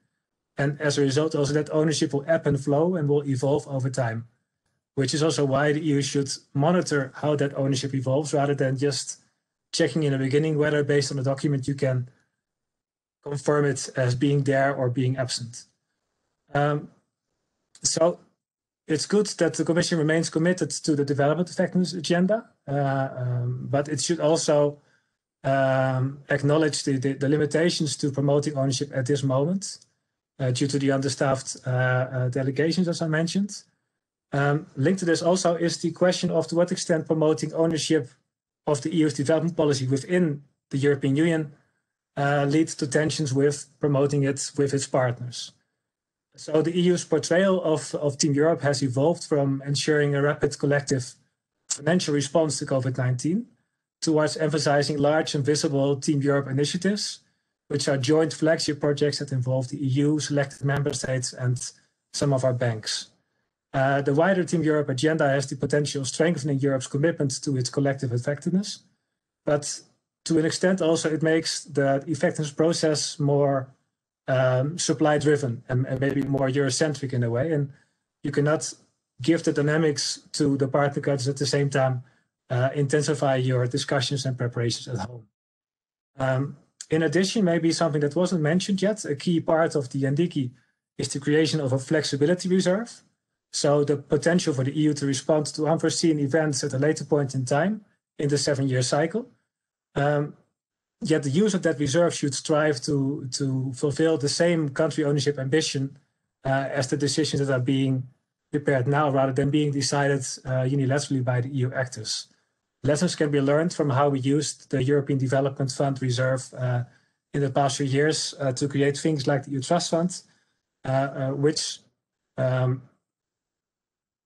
And as a result, also that ownership will ebb and flow and will evolve over time, which is also why the EU should monitor how that ownership evolves rather than just checking in the beginning whether based on the document you can confirm it as being there or being absent. Um, so it's good that the Commission remains committed to the development effectiveness agenda, uh, um, but it should also um, acknowledge the, the, the, limitations to promoting ownership at this moment uh, due to the understaffed uh, uh, delegations, as I mentioned. Um, linked to this also is the question of to what extent promoting ownership of the EU's development policy within the European Union uh, leads to tensions with promoting it with its partners. So the EU's portrayal of, of Team Europe has evolved from ensuring a rapid collective financial response to COVID 19 towards emphasizing large and visible Team Europe initiatives, which are joint flagship projects that involve the EU, selected member states, and some of our banks. Uh, the wider Team Europe agenda has the potential of strengthening Europe's commitment to its collective effectiveness, but to an extent also it makes the effectiveness process more um, supply driven and, and, maybe more Eurocentric in a way. And you cannot give the dynamics to the partner countries at the same time uh, intensify your discussions and preparations at home. Um, In addition, maybe something that wasn't mentioned yet, a key part of the NDICI is the creation of a flexibility reserve. So the potential for the EU to respond to unforeseen events at a later point in time in the seven-year cycle. Um, yet the use of that reserve should strive to, to fulfill the same country ownership ambition uh, as the decisions that are being prepared now rather than being decided uh, unilaterally by the EU actors. Lessons can be learned from how we used the European Development Fund reserve uh, in the past few years uh, to create things like the EU Trust Fund, uh, uh, which um,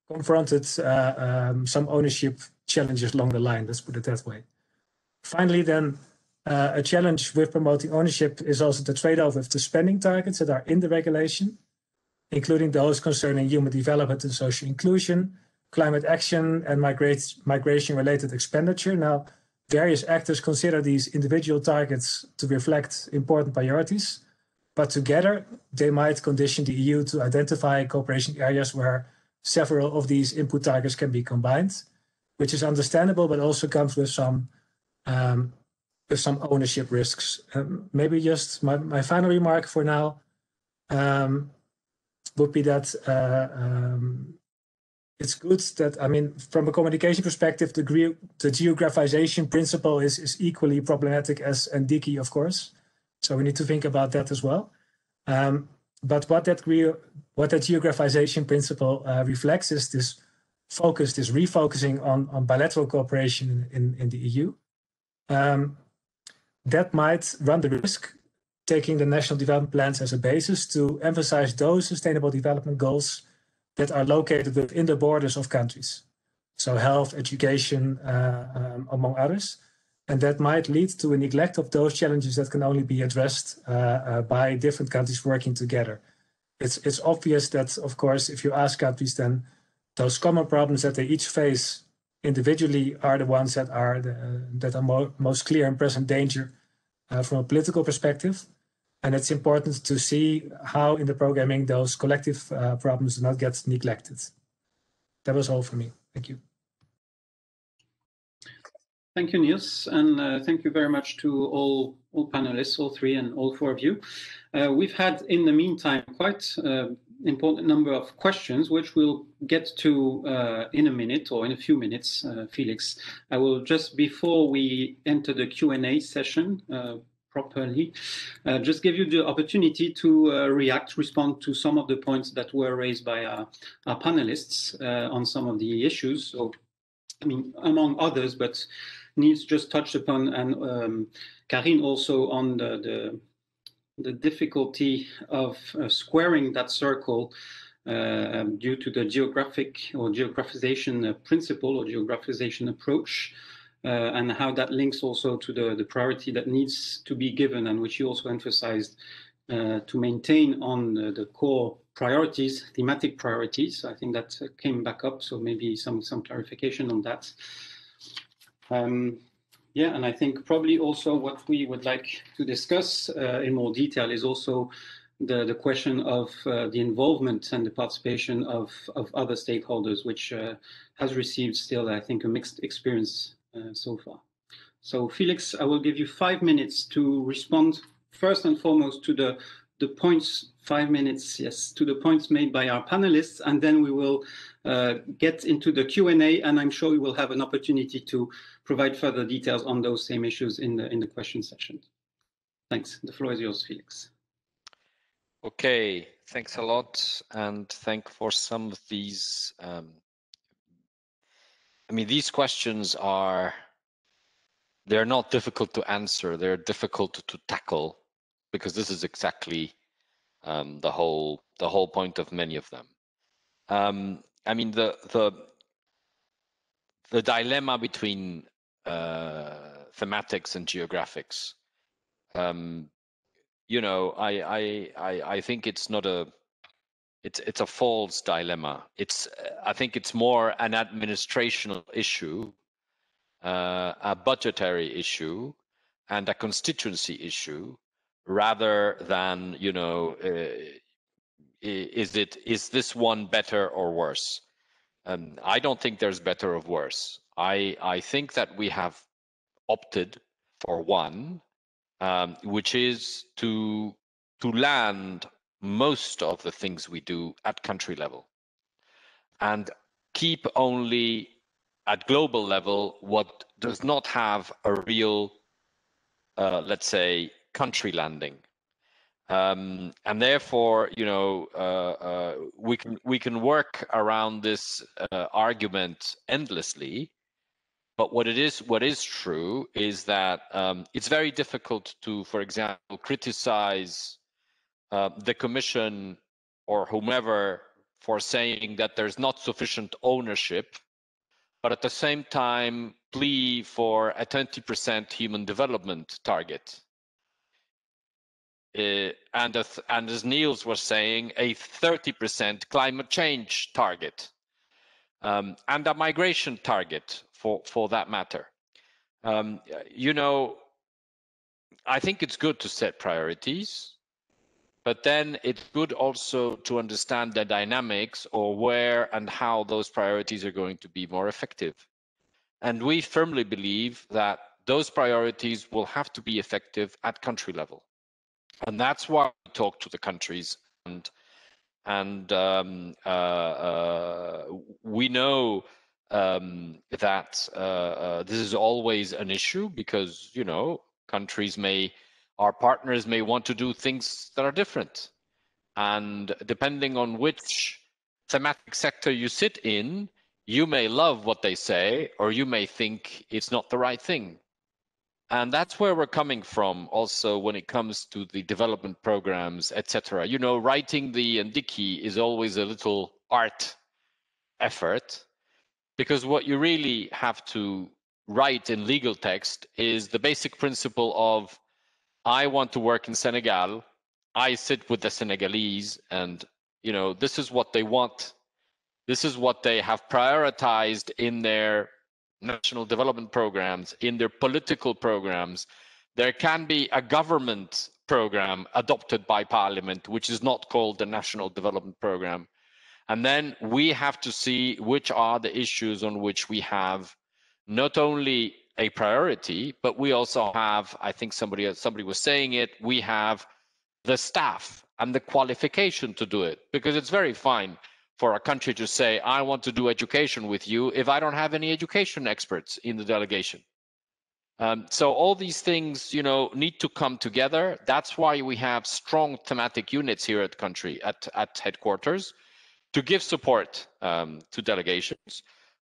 confronted um, some ownership challenges along the line, let's put it that way. Finally, then, uh, a challenge with promoting ownership is also the trade-off with the spending targets that are in the regulation, including those concerning human development and social inclusion, climate action, and migration-related expenditure. Now, various actors consider these individual targets to reflect important priorities, but together they might condition the EU to identify cooperation areas where several of these input targets can be combined, which is understandable, but also comes with some um, some ownership risks. Um, maybe just my, my final remark for now um, would be that uh, um, it's good that, I mean, from a communication perspective, the, the geographization principle is, is equally problematic as NDICI, of course. So we need to think about that as well. Um, but what that, what that geographization principle uh, reflects is this focus, this refocusing on, on bilateral cooperation in, in, in the EU. Um, that might run the risk taking the national development plans as a basis to emphasize those sustainable development goals that are located within the borders of countries. So health, education, uh, um, among others. And that might lead to a neglect of those challenges that can only be addressed uh, uh, by different countries working together. It's, it's obvious that, of course, if you ask countries, then those common problems that they each face individually are the ones that are the, uh, that are mo most clear and present danger uh, from a political perspective. And it's important to see how in the programming those collective uh, problems do not get neglected. That was all for me. Thank you. Thank you, Niels, and uh, thank you very much to all, all panelists, all three and all four of you. Uh, we've had, in the meantime, quite uh, important number of questions, which we'll get to uh, in a minute or in a few minutes, uh, Felix. I will just, before we enter the Q&A session uh, properly, uh, just give you the opportunity to uh, react, respond to some of the points that were raised by our, our panelists uh, on some of the issues. So, I mean, among others, but Niels just touched upon, and um, Carine also on the, the the difficulty of uh, squaring that circle uh, due to the geographic or geographization uh, principle or geographization approach, uh, and how that links also to the, the priority that needs to be given, and which you also emphasized uh, to maintain on the core priorities, thematic priorities. I think that came back up, so maybe some some clarification on that. Um, yeah, and I think probably also what we would like to discuss uh, in more detail is also the, the question of uh, the involvement and the participation of, of other stakeholders, which uh, has received still, I think, a mixed experience uh, so far. So Felix, I will give you five minutes to respond first and foremost to the, the points, five minutes, yes, to the points made by our panelists, and then we will get into the Q&A, and I'm sure we will have an opportunity to provide further details on those same issues in the in the question session. Thanks. The floor is yours, Felix. Okay, thanks a lot, and thank for some of these. Um, I mean, these questions are they're not difficult to answer. They're difficult to tackle because this is exactly um, the whole the whole point of many of them. Um, I mean, the the the dilemma between uh, thematics and geographics. Um, you know, I, I I I think it's not a it's it's a false dilemma. It's I think it's more an administrational issue, uh, a budgetary issue, and a constituency issue, rather than you know, uh, is it is this one better or worse? Um, I don't think there's better or worse. I, I think that we have opted for one um, which is to to land most of the things we do at country level and keep only at global level what does not have a real, uh, let's say, country landing. Um, and therefore, you know, uh, uh, we can we can work around this uh, argument endlessly. But what it is, what is true, is that um, it's very difficult to, for example, criticize uh, the Commission or whomever for saying that there's not sufficient ownership, but at the same time plea for a 20% human development target. Uh, and, as, and as Niels was saying, a 30% climate change target um, and a migration target for, for that matter. Um, you know, I think it's good to set priorities but then it's good also to understand the dynamics or where and how those priorities are going to be more effective. And we firmly believe that those priorities will have to be effective at country level. And that's why we talk to the countries and and um, uh, uh, we know um, that uh, uh this is always an issue because you know countries may our partners may want to do things that are different. And depending on which thematic sector you sit in, you may love what they say, or you may think it's not the right thing. And that's where we're coming from also when it comes to the development programs, etc. You know, writing the NDICI is always a little art effort because what you really have to write in legal text is the basic principle of I want to work in Senegal. I sit with the Senegalese, and you know this is what they want. This is what they have prioritized in their national development programs, in their political programs. There can be a government program adopted by parliament, which is not called the national development program. And then we have to see which are the issues on which we have not only a priority, but we also have, I think somebody somebody was saying it, we have the staff and the qualification to do it because it's very fine for a country to say, I want to do education with you if I don't have any education experts in the delegation. Um, so all these things, you know, need to come together. That's why we have strong thematic units here at country at, at headquarters to give support um, to delegations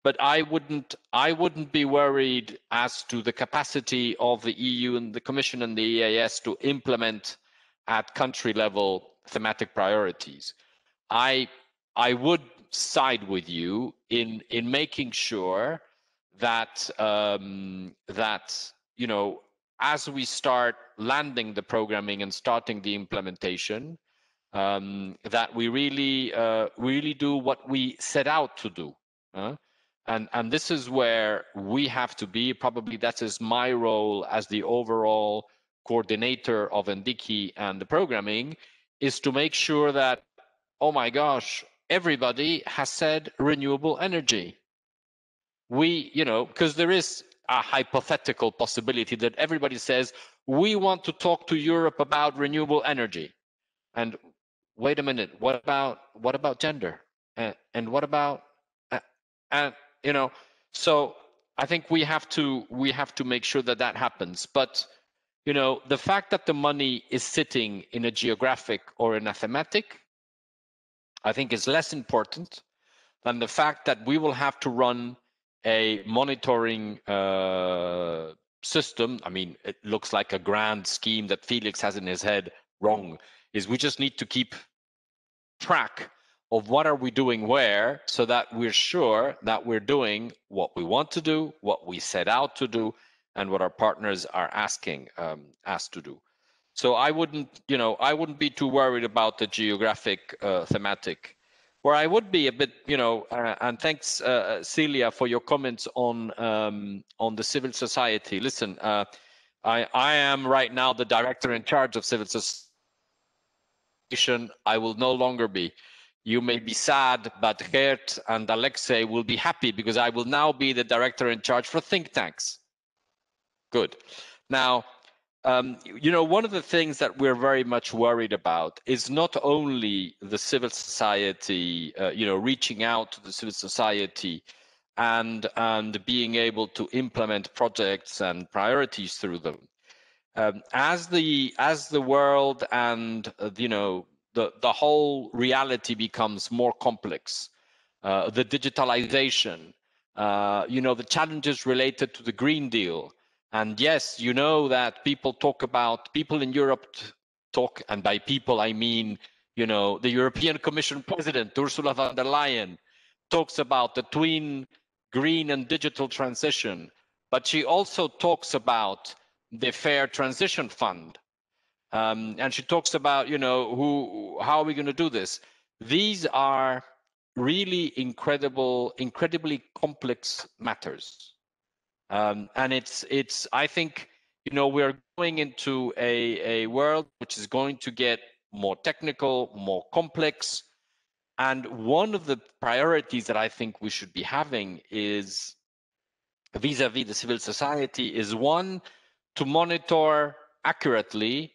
but I wouldn't I wouldn't be worried as to the capacity of the EU and the Commission and the EEAS to implement at country level thematic priorities. I I would side with you in in making sure that um, that you know as we start landing the programming and starting the implementation, um, that we really uh, really do what we set out to do. And and this is where we have to be probably that is my role as the overall coordinator of NDICI and the programming is to make sure that oh my gosh everybody has said renewable energy. We you know because there is a hypothetical possibility that everybody says we want to talk to europe about renewable energy. And wait a minute what about what about gender? Uh, and what about uh, and you know so i think we have to we have to make sure that that happens. But you know the fact that the money is sitting in a geographic or a thematic i think is less important than the fact that we will have to run a monitoring uh, system i mean it looks like a grand scheme that felix has in his head wrong is we just need to keep track of what are we doing where so that we're sure that we're doing what we want to do, what we set out to do, and what our partners are asking um, us to do. So I wouldn't, you know, I wouldn't be too worried about the geographic uh, thematic. Where I would be a bit, you know, uh, and thanks uh, Celia for your comments on um, on the civil society. Listen, uh, I I am right now the director in charge of civil society. I will no longer be you may be sad, but Geert and Alexei will be happy because I will now be the director in charge for think tanks. Good. Now, um, you know, one of the things that we're very much worried about is not only the civil society, uh, you know, reaching out to the civil society and and being able to implement projects and priorities through them. Um, as the as the world and uh, you know the the whole reality becomes more complex, uh, the digitalization, uh, you know, the challenges related to the Green Deal, and yes, you know that people talk about people in Europe talk, and by people I mean, you know, the European Commission President Ursula von der Leyen talks about the twin green and digital transition, but she also talks about the Fair Transition Fund, um, and she talks about, you know, who, how are we going to do this? These are really incredible, incredibly complex matters. Um, and it's it's I think you know we're going into a, a world which is going to get more technical, more complex. And one of the priorities that I think we should be having is vis-a-vis -vis the civil society is one to monitor accurately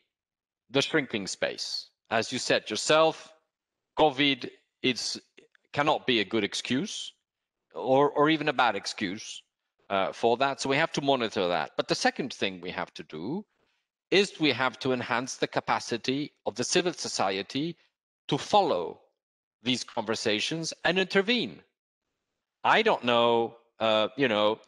the shrinking space. As you said yourself, COVID is cannot be a good excuse or, or even a bad excuse uh, for that. So we have to monitor that. But the second thing we have to do is we have to enhance the capacity of the civil society to follow these conversations and intervene. I don't know, uh, you know,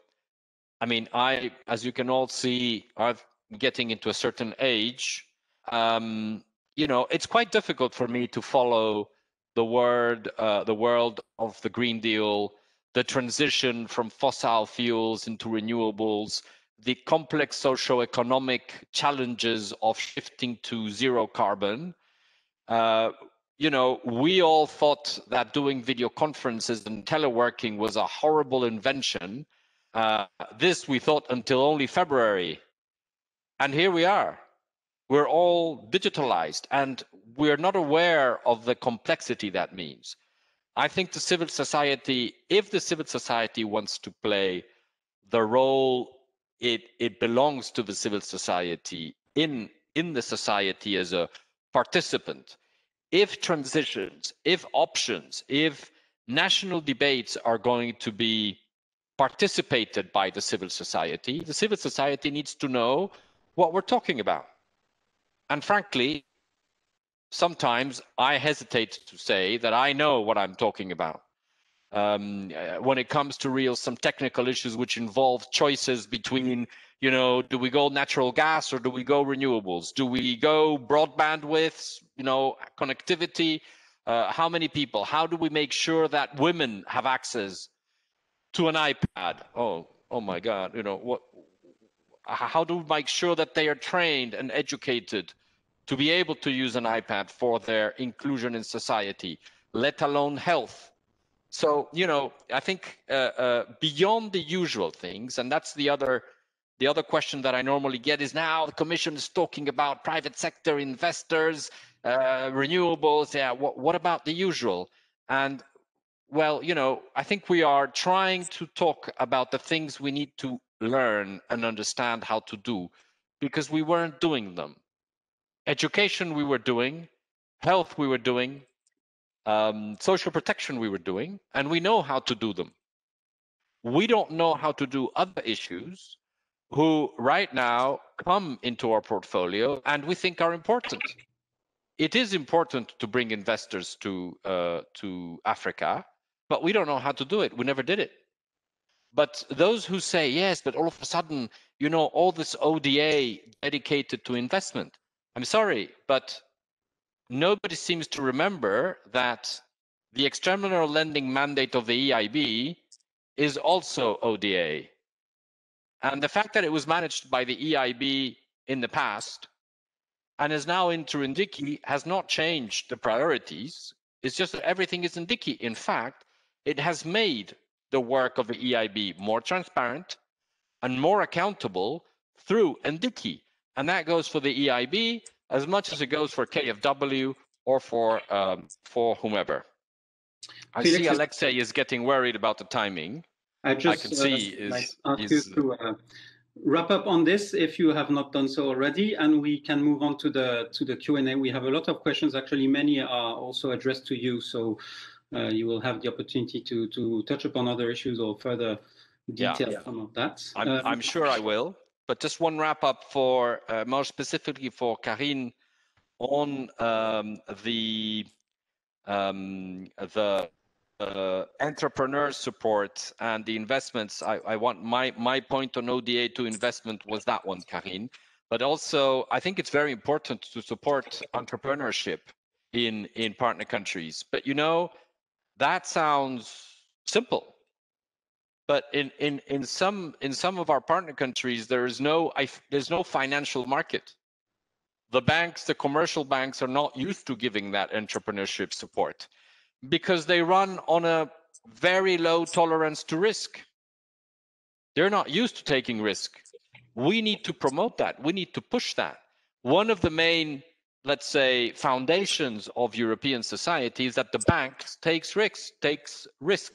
I mean, I, as you can all see, I'm getting into a certain age. Um, you know, it's quite difficult for me to follow the word, uh, the world of the Green Deal the transition from fossil fuels into renewables, the complex socio-economic challenges of shifting to zero carbon. Uh, you know, we all thought that doing video conferences and teleworking was a horrible invention. Uh, this we thought until only February. And here we are. We're all digitalized and we're not aware of the complexity that means. I think the civil society, if the civil society wants to play the role it it belongs to the civil society in in the society as a participant, if transitions, if options, if national debates are going to be participated by the civil society, the civil society needs to know what we're talking about. And frankly, sometimes I hesitate to say that I know what I'm talking about. Um, uh, when it comes to real some technical issues which involve choices between, you know, do we go natural gas or do we go renewables? Do we go broadband with, you know, connectivity? Uh, how many people? How do we make sure that women have access to an iPad? Oh, oh my God! You know what? How do we make sure that they are trained and educated? To be able to use an iPad for their inclusion in society, let alone health. So, you know, I think uh, uh, beyond the usual things, and that's the other the other question that I normally get is now the Commission is talking about private sector investors, uh, renewables. Yeah, what, what about the usual? And well, you know, I think we are trying to talk about the things we need to learn and understand how to do because we weren't doing them education we were doing, health we were doing, um, social protection we were doing, and we know how to do them. We don't know how to do other issues who right now come into our portfolio and we think are important. It is important to bring investors to uh, to Africa, but we don't know how to do it. We never did it. But those who say yes, but all of a sudden, you know, all this ODA dedicated to investment, I'm sorry, but nobody seems to remember that the external lending mandate of the EIB is also ODA. And the fact that it was managed by the EIB in the past and is now into NDICI has not changed the priorities. It's just that everything is NDICI. In fact, it has made the work of the EIB more transparent and more accountable through NDICI. And that goes for the EIB as much as it goes for KfW or for um, for whomever. I Felix see Alexei is getting worried about the timing. I just I can uh, see is, ask is, you to uh, wrap up on this if you have not done so already, and we can move on to the to the Q and A. We have a lot of questions. Actually, many are also addressed to you, so uh, you will have the opportunity to to touch upon other issues or further detail yeah, yeah. some of that. I'm, um, I'm sure I will. But just one wrap up for uh, more specifically for Carine on um, the um, the uh, entrepreneur support and the investments. I, I, want my my point on ODA to investment was that one, Carine. But also, I think it's very important to support entrepreneurship in in partner countries. But you know, that sounds simple. But in in in some in some of our partner countries, there is no I, there's no financial market. The banks, the commercial banks, are not used to giving that entrepreneurship support because they run on a very low tolerance to risk. They're not used to taking risk. We need to promote that. We need to push that. One of the main, let's say, foundations of European society is that the bank takes risks, takes risk.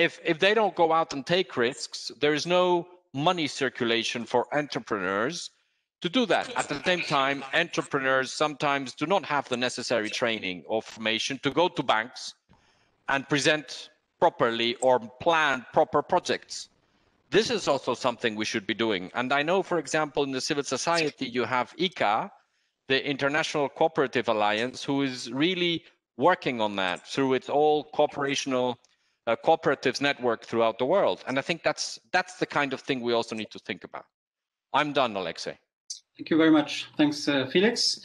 If if they don't go out and take risks, there is no money circulation for entrepreneurs to do that. At the same time, entrepreneurs sometimes do not have the necessary training or formation to go to banks and present properly or plan proper projects. This is also something we should be doing. And I know, for example, in the civil society, you have ICA, the International Cooperative Alliance, who is really working on that through its all cooperational uh, cooperatives network throughout the world. And I think that's that's the kind of thing we also need to think about. I'm done, Alexei. Thank you very much. Thanks, uh, Felix.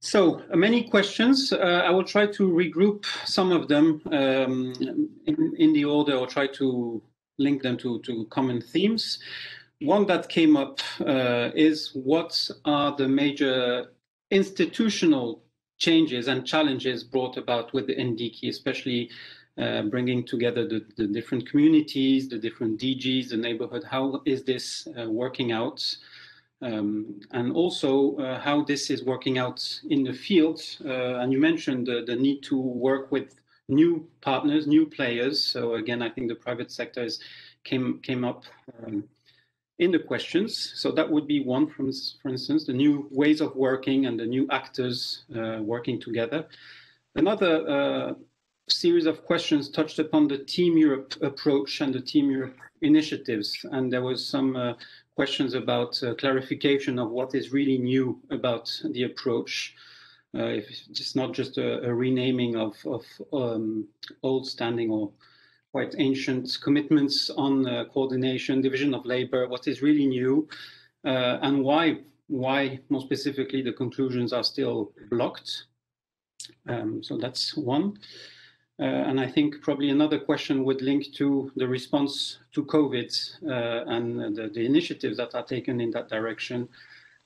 So uh, many questions. Uh, I will try to regroup some of them um, in, in, the order or try to link them to, to common themes. One that came up uh, is what are the major institutional changes and challenges brought about with the NDICI, especially uh, bringing together the, the, different communities, the different DGs, the neighborhood. How is this uh, working out? Um, and also uh, how this is working out in the field. Uh, and you mentioned the, the, need to work with new partners, new players. So again, I think the private sector is, came came up um, in the questions. So that would be one, from, for instance, the new ways of working and the new actors uh, working together. Another uh, series of questions touched upon the Team Europe approach and the Team Europe initiatives. And there was some uh, questions about uh, clarification of what is really new about the approach. Uh, if it's not just a, a renaming of, of um, old standing or quite ancient commitments on uh, coordination, division of labor, what is really new, uh, and why, why more specifically the conclusions are still blocked. Um, so that's one. Uh, and I think probably another question would link to the response to COVID uh, and the, initiatives that are taken in that direction,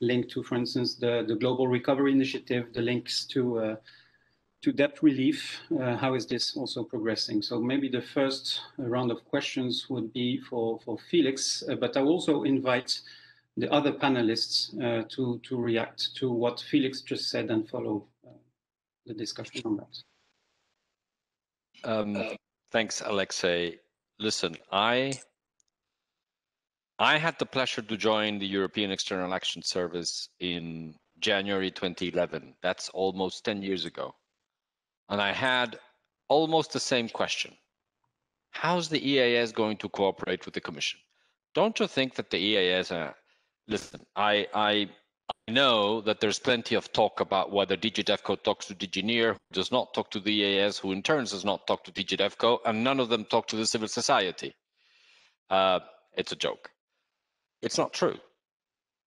linked to, for instance, the, Global Recovery Initiative, the links to uh, to debt relief. How is this also progressing? So maybe the first round of questions would be for, for Felix, but I also invite the other panelists to, to react to what Felix just said and follow the discussion on that. Um, thanks, Alexei. Listen, I I had the pleasure to join the European External Action Service in January 2011. That's almost 10 years ago. And I had almost the same question. How's the EEAS going to cooperate with the Commission? Don't you think that the EEAS, uh, listen, I, I I know that there's plenty of talk about whether DG DEVCO talks to DG NEAR, does not talk to the EEAS, who in turn does not talk to DG DEVCO, and none of them talk to the civil society. Uh, it's a joke. It's not true.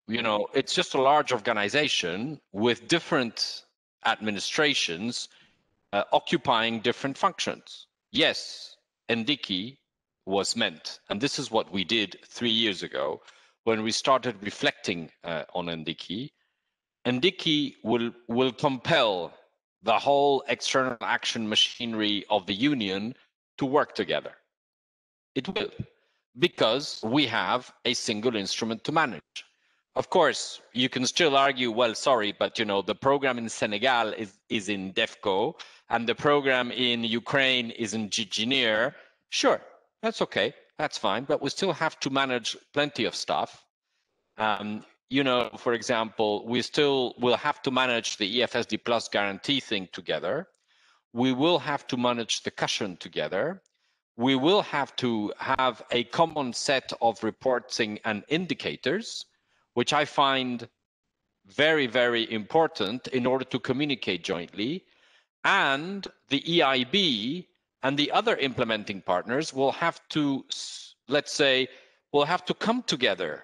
You know, it's just a large organization with different administrations uh, occupying different functions. Yes, NDICI was meant, and this is what we did three years ago when we started reflecting uh, on NDICI, NDICI will, will compel the whole external action machinery of the union to work together. It will, because we have a single instrument to manage. Of course, you can still argue, well, sorry, but you know, the program in Senegal is, is in DEVCO and the program in Ukraine is in DG NEAR. Sure, that's okay that's fine, but we still have to manage plenty of stuff. Um, you know, for example, we still will have to manage the EFSD plus guarantee thing together. We will have to manage the cushion together. We will have to have a common set of reporting and indicators, which I find very, very important in order to communicate jointly. And the EIB and the other implementing partners will have to, let's say, will have to come together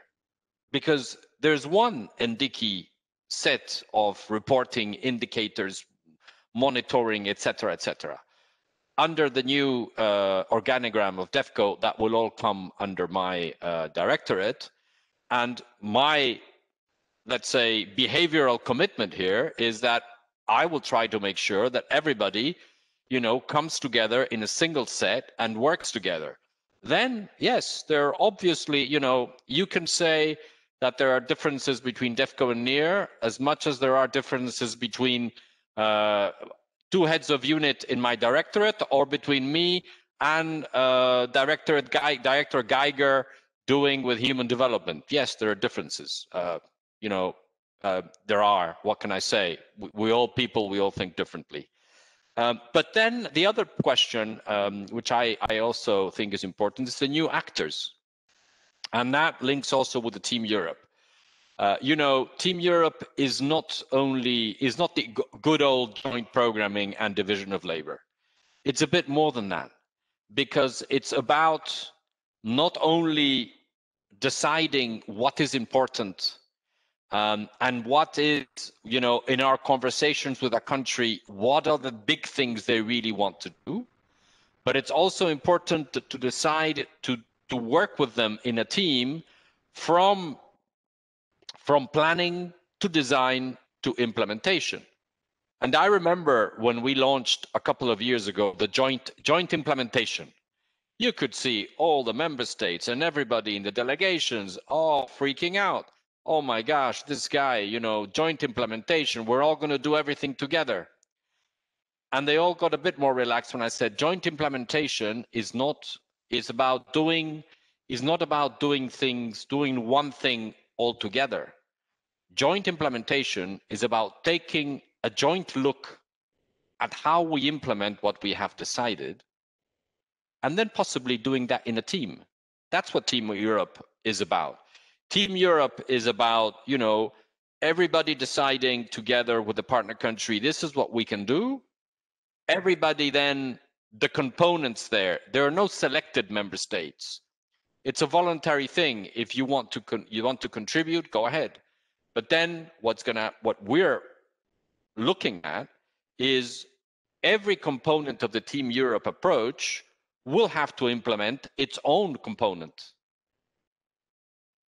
because there's one NDICI set of reporting indicators, monitoring, etc., etc. Under the new uh, organigram of DEVCO, that will all come under my uh, directorate. And my, let's say, behavioral commitment here is that I will try to make sure that everybody, you know, comes together in a single set and works together. Then, yes, there are obviously, you know, you can say, that there are differences between DEVCO and NEAR as much as there are differences between uh, two heads of unit in my directorate or between me and uh, directorate Guy, Director Geiger doing with human development. Yes, there are differences. Uh, you know, uh, there are. What can I say? We, we, all people, we all think differently. Um, but then the other question, um, which I, I also think is important, is the new actors. And that links also with the Team Europe. Uh, you know, Team Europe is not only is not the good old joint programming and division of labor. It's a bit more than that because it's about not only deciding what is important um, and what is, you know, in our conversations with a country, what are the big things they really want to do, but it's also important to, to decide to to work with them in a team from from planning to design to implementation. And i remember when we launched a couple of years ago the joint joint implementation. You could see all the member states and everybody in the delegations all freaking out oh my gosh this guy you know joint implementation we're all going to do everything together. And they all got a bit more relaxed when i said joint implementation is not is about doing is not about doing things doing one thing altogether. Joint implementation is about taking a joint look at how we implement what we have decided and then possibly doing that in a team. That's what team europe is about team europe is about you know everybody deciding together with the partner country this is what we can do everybody then the components there. There are no selected member states. It's a voluntary thing. If you want to con- you want to contribute, go ahead. But then what's gonna what we're looking at is every component of the Team Europe approach will have to implement its own component.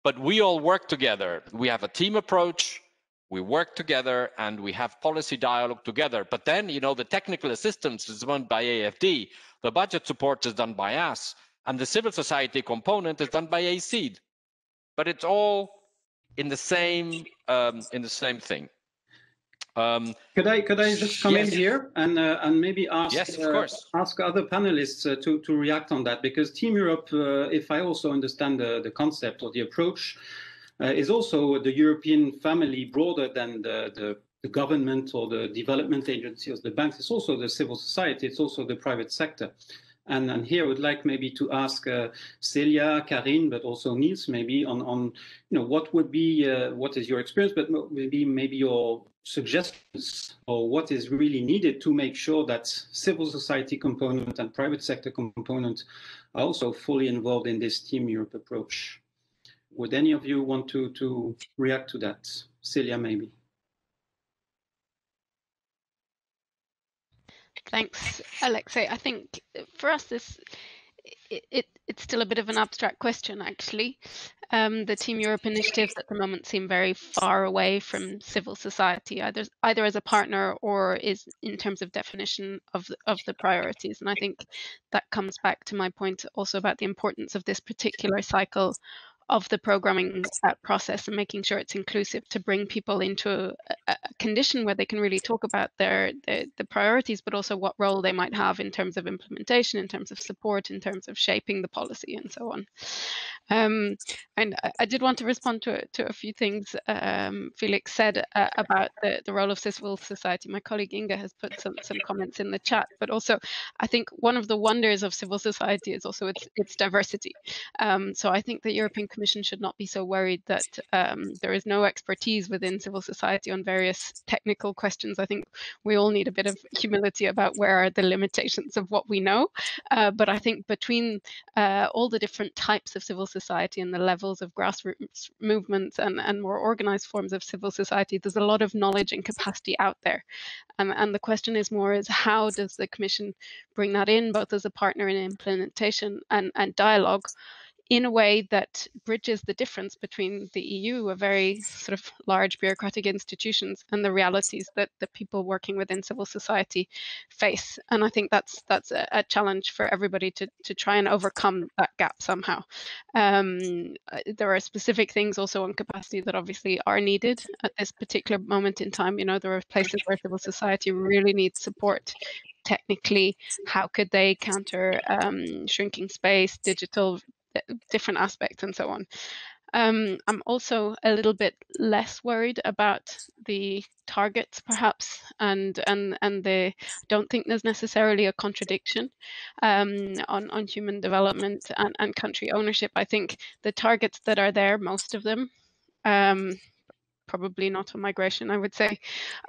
But we all work together. We have a team approach we work together and we have policy dialogue together. But then, you know, the technical assistance is done by AFD, the budget support is done by us, and the civil society component is done by ACED. But it's all in the same um, in the same thing. Um, could I could I just come yes. in here and uh, and maybe ask yes, of course. Uh, ask other panelists uh, to to react on that because Team Europe, uh, if I also understand the the concept or the approach, uh, is also the European family broader than the, the, the, government or the development agencies, the banks. It's also the civil society. It's also the private sector. And, here I would like maybe to ask uh, Celia, Carine, but also Niels maybe on, on you know what would be uh, what is your experience, but maybe maybe your suggestions or what is really needed to make sure that civil society component and private sector component are also fully involved in this Team Europe approach. Would any of you want to, to react to that? Celia, maybe. Thanks, Alexei. I think for us, this it, it, it's still a bit of an abstract question, actually. Um, the Team Europe initiatives at the moment seem very far away from civil society, either either as a partner or is in terms of definition of of the priorities. And I think that comes back to my point also about the importance of this particular cycle of the programming uh, process and making sure it's inclusive to bring people into a, a, condition where they can really talk about their, their the priorities, but also what role they might have in terms of implementation, in terms of support, in terms of shaping the policy, and so on. Um, and I, I, did want to respond to to a few things um, Felix said uh, about the, the role of civil society. My colleague Inga has put some some comments in the chat, but also I think one of the wonders of civil society is also its its diversity. Um, so I think the European Commission should not be so worried that um, there is no expertise within civil society on various technical questions. I think we all need a bit of humility about where are the limitations of what we know. Uh, but I think between uh, all the different types of civil society and the levels of grassroots movements and, and more organized forms of civil society, there's a lot of knowledge and capacity out there. Um, and the question is more is how does the Commission bring that in both as a partner in implementation and, and dialogue in a way that bridges the difference between the EU, a very sort of large bureaucratic institutions, and the realities that the people working within civil society face. And I think that's that's a, a challenge for everybody to to try and overcome that gap somehow. Um, uh, there are specific things also on capacity that obviously are needed at this particular moment in time. You know, there are places where civil society really needs support technically how could they counter um, shrinking space digital different aspects and so on. Um, I'm also a little bit less worried about the targets, perhaps, and and and the don't think there's necessarily a contradiction um, on on human development and, and country ownership. I think the targets that are there, most of them, um, probably not on migration, I would say,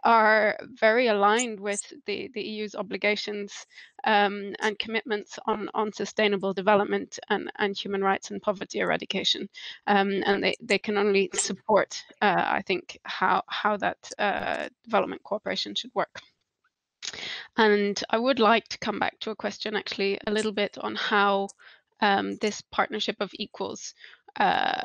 are very aligned with the, the EU's obligations um, and commitments on, on sustainable development and, and human rights and poverty eradication. Um, and they, they can only support, uh, I think, how, how that uh, development cooperation should work. And I would like to come back to a question actually a little bit on how um, this partnership of equals uh,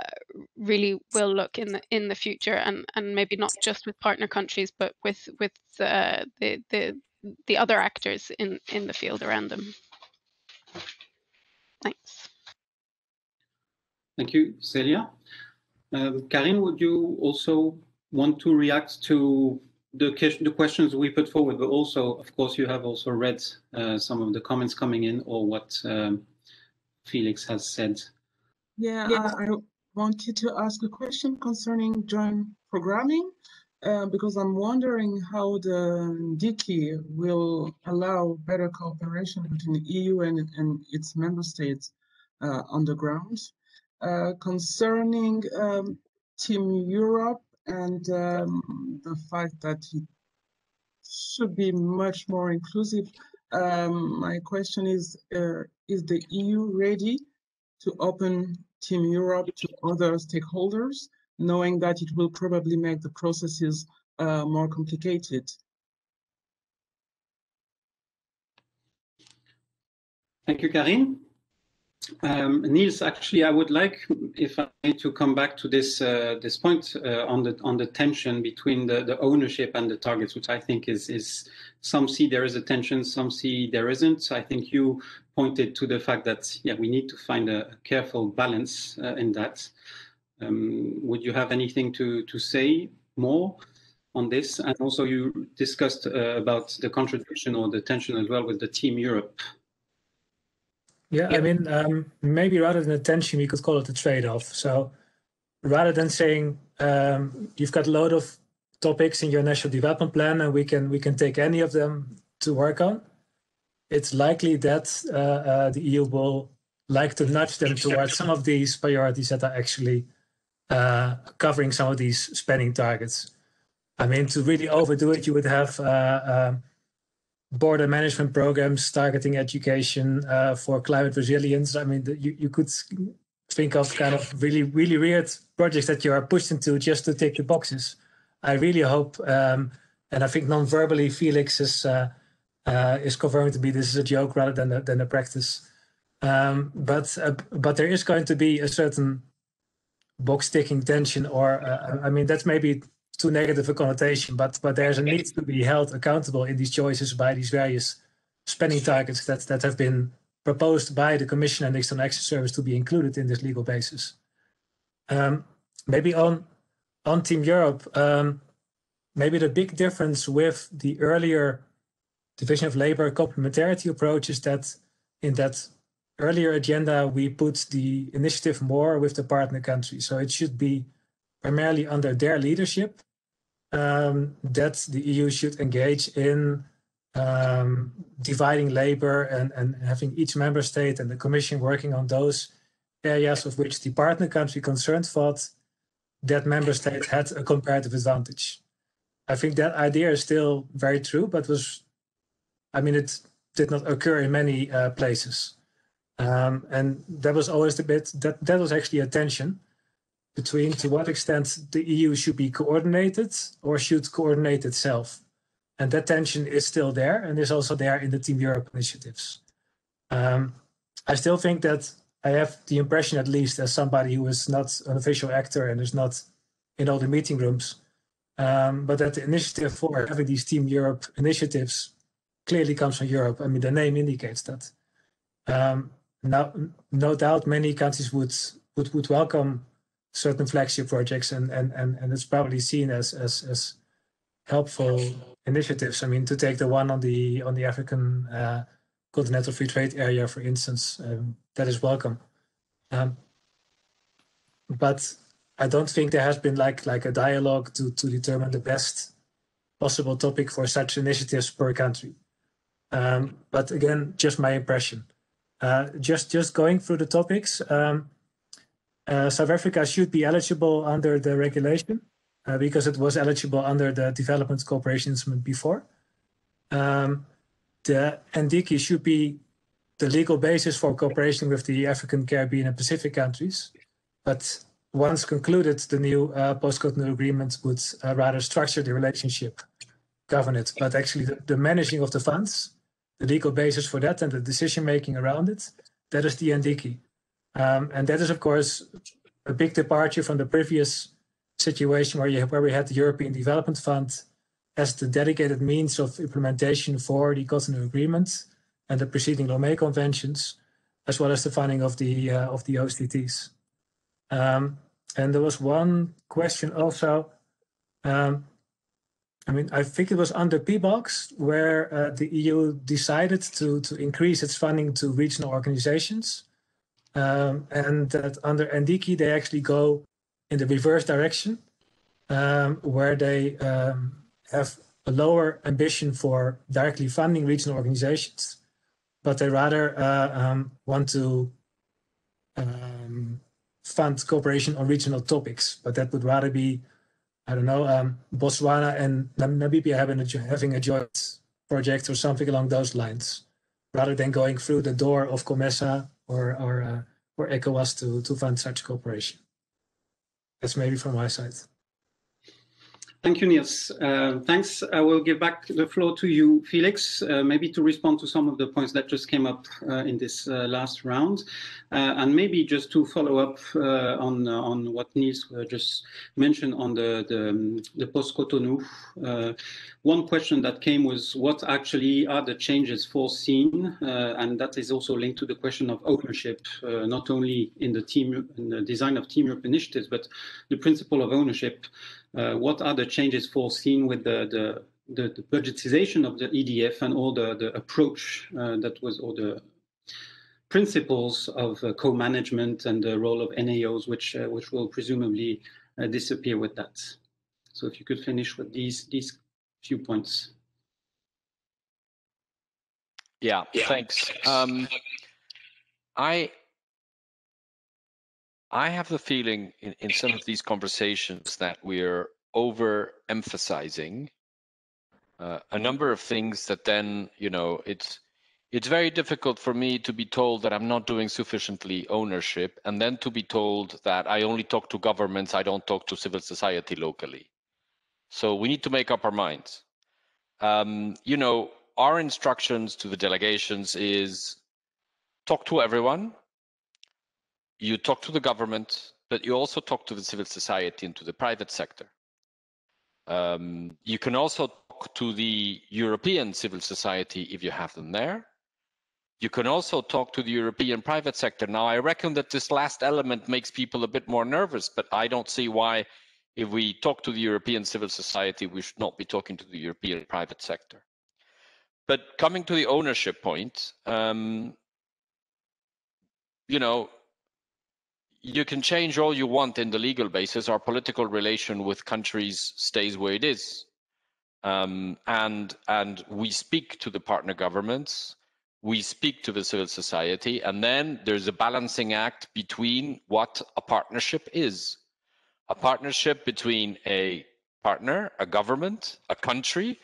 really will look in the in the future, and and maybe not just with partner countries, but with with uh, the the the other actors in in the field around them. Thanks. Thank you, Celia. Um, Carine, would you also want to react to the, the questions we put forward, but also, of course, you have also read uh, some of the comments coming in or what um, Felix has said yeah, yeah. I, I, wanted to ask a question concerning joint programming uh, because I'm wondering how the NDICI will allow better cooperation between the EU and, and its member states uh, on the ground. Uh, concerning um, Team Europe and um, the fact that it should be much more inclusive, um, my question is, uh, is the EU ready to open Team Europe to other stakeholders, knowing that it will probably make the processes uh, more complicated. Thank you, Carine. Um, Niels, actually, I would like, if I need to come back to this uh, this point uh, on the on the tension between the, the ownership and the targets, which I think is is some see there is a tension, some see there isn't. So I think you pointed to the fact that yeah, we need to find a, careful balance uh, in that. Um, would you have anything to to say more on this? And also, you discussed uh, about the contradiction or the tension as well with the Team Europe yeah, I mean, um, maybe rather than a tension, we could call it a trade-off. So rather than saying um, you've got a load of topics in your national development plan and we can we can take any of them to work on, it's likely that uh, uh, the EU will like to nudge them towards some of these priorities that are actually uh, covering some of these spending targets. I mean, to really overdo it, you would have uh, um, border management programs targeting education uh, for climate resilience. I mean, you, you could think of kind of really, really weird projects that you are pushed into just to tick the boxes. I really hope, um, and I think non-verbally, Felix is uh, uh, is confirming to me this is a joke rather than a, than a practice. Um, but uh, but there is going to be a certain box ticking tension, or uh, I mean that's maybe too negative a connotation, but but there's a need to be held accountable in these choices by these various spending targets that that have been proposed by the Commission and the External Action Service to be included in this legal basis. Um, maybe on on Team Europe, um, maybe the big difference with the earlier division of labor complementarity approach is that in that earlier agenda we put the initiative more with the partner country. So it should be primarily under their leadership um, that the EU should engage in um, dividing labor and, and having each member state and the Commission working on those areas of which the partner country concerned thought that member state had a comparative advantage. I think that idea is still very true, but was, I mean, it did not occur in many uh, places. Um, and that was always the bit that that was actually a tension between to what extent the EU should be coordinated or should coordinate itself. And that tension is still there and is also there in the Team Europe initiatives. Um, I still think that I have the impression, at least as somebody who is not an official actor and is not in all the meeting rooms, um, but that the initiative for having these Team Europe initiatives clearly comes from Europe. I mean, the name indicates that. Um, now, no doubt, many countries would would would welcome certain flagship projects, and and and, and it's probably seen as as as helpful initiatives. I mean, to take the one on the on the African uh, continental free trade area, for instance, um, that is welcome. Um, but I don't think there has been like like a dialogue to to determine the best possible topic for such initiatives per country. Um, but again, just my impression. Uh, just just going through the topics. Um, uh, South Africa should be eligible under the regulation uh, because it was eligible under the development cooperation instrument before. Um, the NDICI should be the legal basis for cooperation with the African, Caribbean, and Pacific countries. But once concluded, the new uh, post-Cotonou agreement would uh, rather structure the relationship, govern it. But actually, the, the, managing of the funds, the legal basis for that, and the decision making around it, that is the NDICI. Um, and that is, of course, a big departure from the previous situation where, you, where we had the European Development Fund as the dedicated means of implementation for the Cotonou Agreement and the preceding Lomé conventions, as well as the funding of the uh, of the OCTs. Um, and there was one question also. Um, I mean, I think it was under PBOX where uh, the EU decided to to increase its funding to regional organizations, um, and that under NDICI they actually go in the reverse direction, um, where they um, have a lower ambition for directly funding regional organizations, but they rather uh, um, want to um, fund cooperation on regional topics. But that would rather be, I don't know, um, Botswana and Namibia having a, having a joint project or something along those lines, rather than going through the door of COMESA or or uh, or ECOWAS to to fund such cooperation. That's maybe from my side. Thank you, Niels. Uh, thanks. I will give back the floor to you, Felix, uh, maybe to respond to some of the points that just came up uh, in this uh, last round, uh, and maybe just to follow up uh, on on what Niels just mentioned on the the, the post Cotonou. one question that came was what actually are the changes foreseen, and that is also linked to the question of ownership, not only in the team in the design of Team Europe initiatives, but the principle of ownership. Uh, what are the changes foreseen with the, the, the, the, budgetization of the EDF and all the, the approach uh, that was, or the principles of uh, co-management and the role of NAOs, which, uh, which will presumably uh, disappear with that. So if you could finish with these, these few points. Yeah, yeah. thanks. Um, I I have the feeling in, in some of these conversations that we're overemphasizing uh, a number of things that then, you know, it's it's very difficult for me to be told that I'm not doing sufficiently ownership and then to be told that I only talk to governments, I don't talk to civil society locally. So we need to make up our minds. Um, you know, our instructions to the delegations is talk to everyone, you talk to the government, but you also talk to the civil society and to the private sector. Um, you can also talk to the European civil society if you have them there. You can also talk to the European private sector. Now, I reckon that this last element makes people a bit more nervous, but I don't see why, if we talk to the European civil society, we should not be talking to the European private sector. But coming to the ownership point, um, you know, you can change all you want in the legal basis. Our political relation with countries stays where it is, um, and and we speak to the partner governments, we speak to the civil society, and then there's a balancing act between what a partnership is, a partnership between a partner, a government, a country,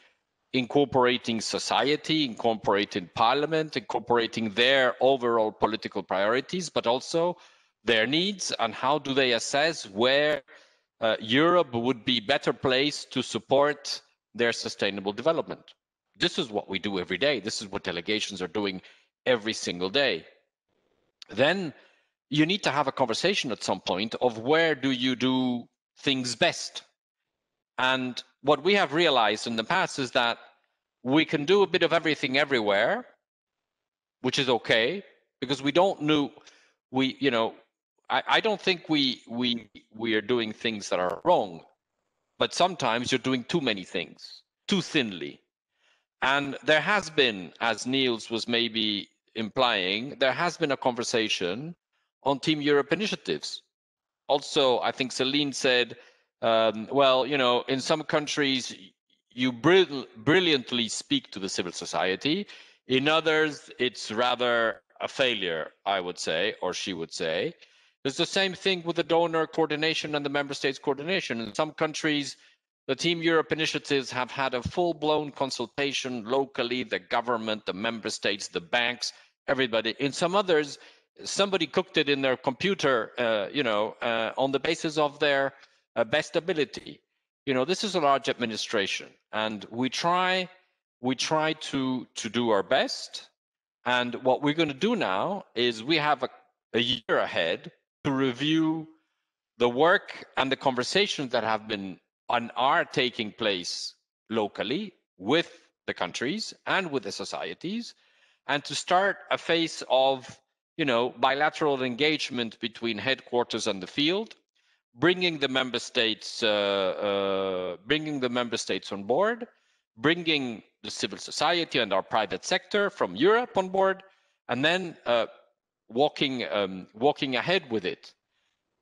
incorporating society, incorporating parliament, incorporating their overall political priorities, but also their needs and how do they assess where uh, Europe would be better placed to support their sustainable development. This is what we do every day. This is what delegations are doing every single day. Then you need to have a conversation at some point of where do you do things best. And what we have realized in the past is that we can do a bit of everything everywhere, which is okay because we don't know we you know I, I don't think we we we are doing things that are wrong, but sometimes you're doing too many things too thinly. And there has been, as Niels was maybe implying, there has been a conversation on Team Europe initiatives. Also, I think Celine said, um, well, you know, in some countries, you brilliantly speak to the civil society. In others, it's rather a failure, I would say, or she would say. It's the same thing with the donor coordination and the member states coordination. In some countries, the Team Europe initiatives have had a full-blown consultation locally, the government, the member states, the banks, everybody. In some others, somebody cooked it in their computer, uh, you know, uh, on the basis of their uh, best ability you know this is a large administration and we try we try to to do our best and what we're going to do now is we have a, a year ahead to review the work and the conversations that have been and are taking place locally with the countries and with the societies and to start a phase of you know bilateral engagement between headquarters and the field bringing the member states, uh, uh, bringing the member states on board, bringing the civil society and our private sector from Europe on board, and then uh, walking um, walking ahead with it.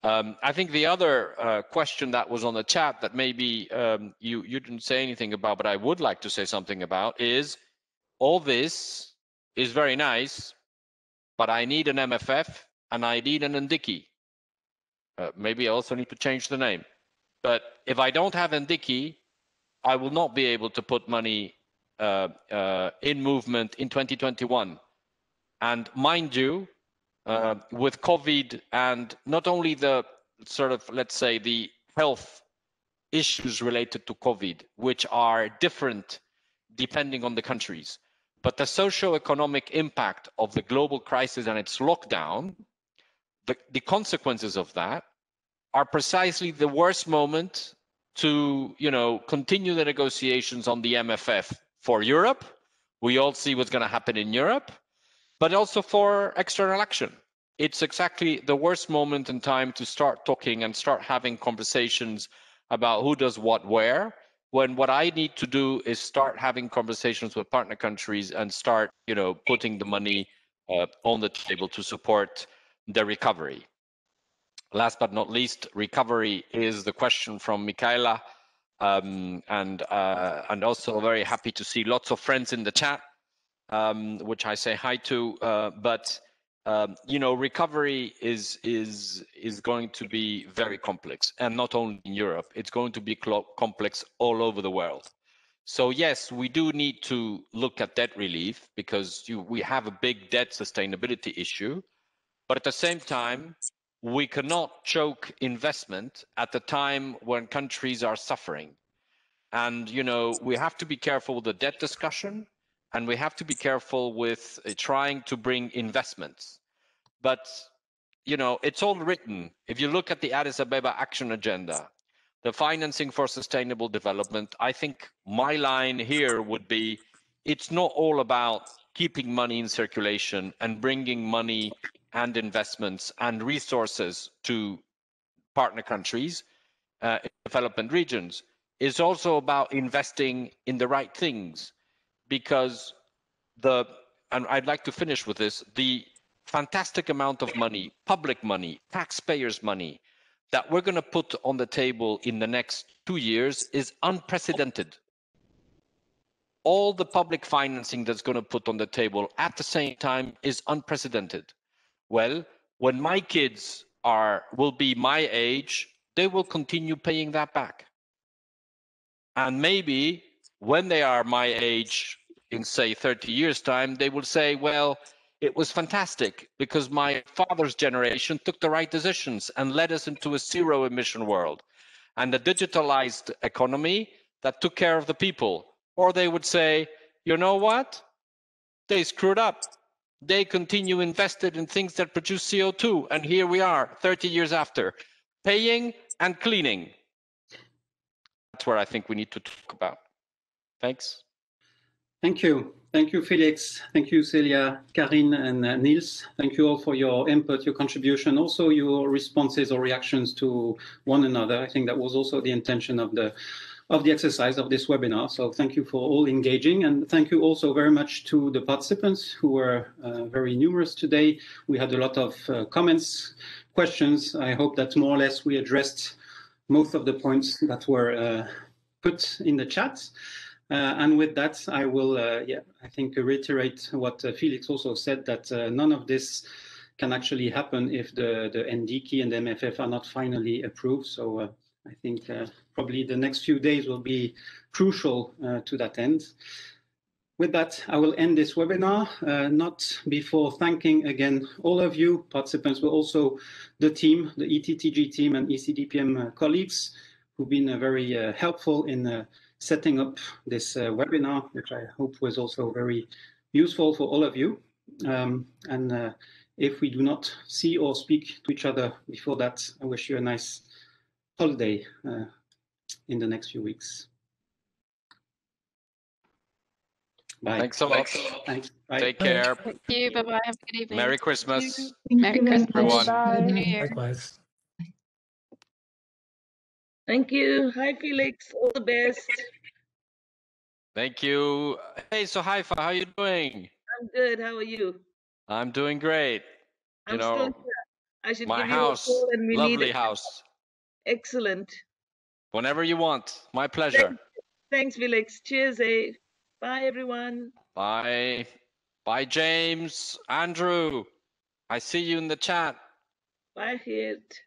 Um, I think the other uh, question that was on the chat that maybe um, you you didn't say anything about, but I would like to say something about is all this is very nice, but I need an MFF and I need an NDICI. Uh, maybe I also need to change the name. But if I don't have NDICI, I will not be able to put money uh, uh, in movement in 2021. And mind you, uh, with COVID and not only the sort of, let's say, the health issues related to COVID, which are different depending on the countries, but the socio-economic impact of the global crisis and its lockdown the, the consequences of that are precisely the worst moment to you know continue the negotiations on the MFF for Europe. We all see what's going to happen in Europe, but also for external action. It's exactly the worst moment in time to start talking and start having conversations about who does what where. When what I need to do is start having conversations with partner countries and start, you know, putting the money uh, on the table to support the recovery. Last but not least, recovery is the question from Michaela, um, and uh, and also very happy to see lots of friends in the chat, um, which I say hi to. Uh, but um, you know, recovery is is is going to be very complex, and not only in Europe. It's going to be complex all over the world. So yes, we do need to look at debt relief because you, we have a big debt sustainability issue. But at the same time, we cannot choke investment at the time when countries are suffering. And, you know, we have to be careful with the debt discussion and we have to be careful with uh, trying to bring investments. But, you know, it's all written. If you look at the Addis Ababa Action Agenda, the financing for sustainable development, I think my line here would be it's not all about keeping money in circulation and bringing money and investments and resources to partner countries uh, development regions It's also about investing in the right things because the and I'd like to finish with this the fantastic amount of money public money taxpayers money that we're going to put on the table in the next 2 years is unprecedented. All the public financing that's going to put on the table at the same time is unprecedented. Well when my kids are will be my age they will continue paying that back. And maybe when they are my age in say 30 years time they will say well it was fantastic because my father's generation took the right decisions and led us into a zero emission world and a digitalized economy that took care of the people. Or they would say you know what? They screwed up. They continue invested in things that produce co2 and here we are 30 years after paying and cleaning. That's where I think we need to talk about. Thanks. Thank you. Thank you, Felix. Thank you, Celia, Carine, and uh, Niels. Thank you all for your input, your contribution, also your responses or reactions to one another. I think that was also the intention of the of the exercise of this webinar. So thank you for all engaging and thank you also very much to the participants who were uh, very numerous today. We had a lot of uh, comments, questions. I hope that more or less we addressed most of the points that were uh, put in the chat. Uh, and with that, I will, uh, yeah, I think reiterate what Felix also said that none of this can actually happen if the, the NDICI and the MFF are not finally approved. So I think probably the next few days will be crucial to that end. With that, I will end this webinar, uh, not before thanking again all of you participants, but also the team, the ETTG team and ECDPM uh, colleagues who've been uh, very uh, helpful in uh, setting up this uh, webinar, which I hope was also very useful for all of you. Um, and if we do not see or speak to each other before that, I wish you a nice holiday in the next few weeks. Bye. Thanks so much. Thanks. Bye. Take care. Thank you. Bye bye. Have a good evening. Merry Christmas. Merry Christmas. Everyone. Happy New Year. Likewise. Thank you. Hi, Felix. All the best. Thank you. Hey, so Haifa, how are you doing? I'm good. How are you? I'm doing great. I'm you know, still here. I should my give house, you a call and we lovely house. Excellent. Whenever you want. My pleasure. Thanks, Felix. Cheers, eh? Bye, everyone. Bye. Bye, James. Andrew. I see you in the chat. Bye, Geert.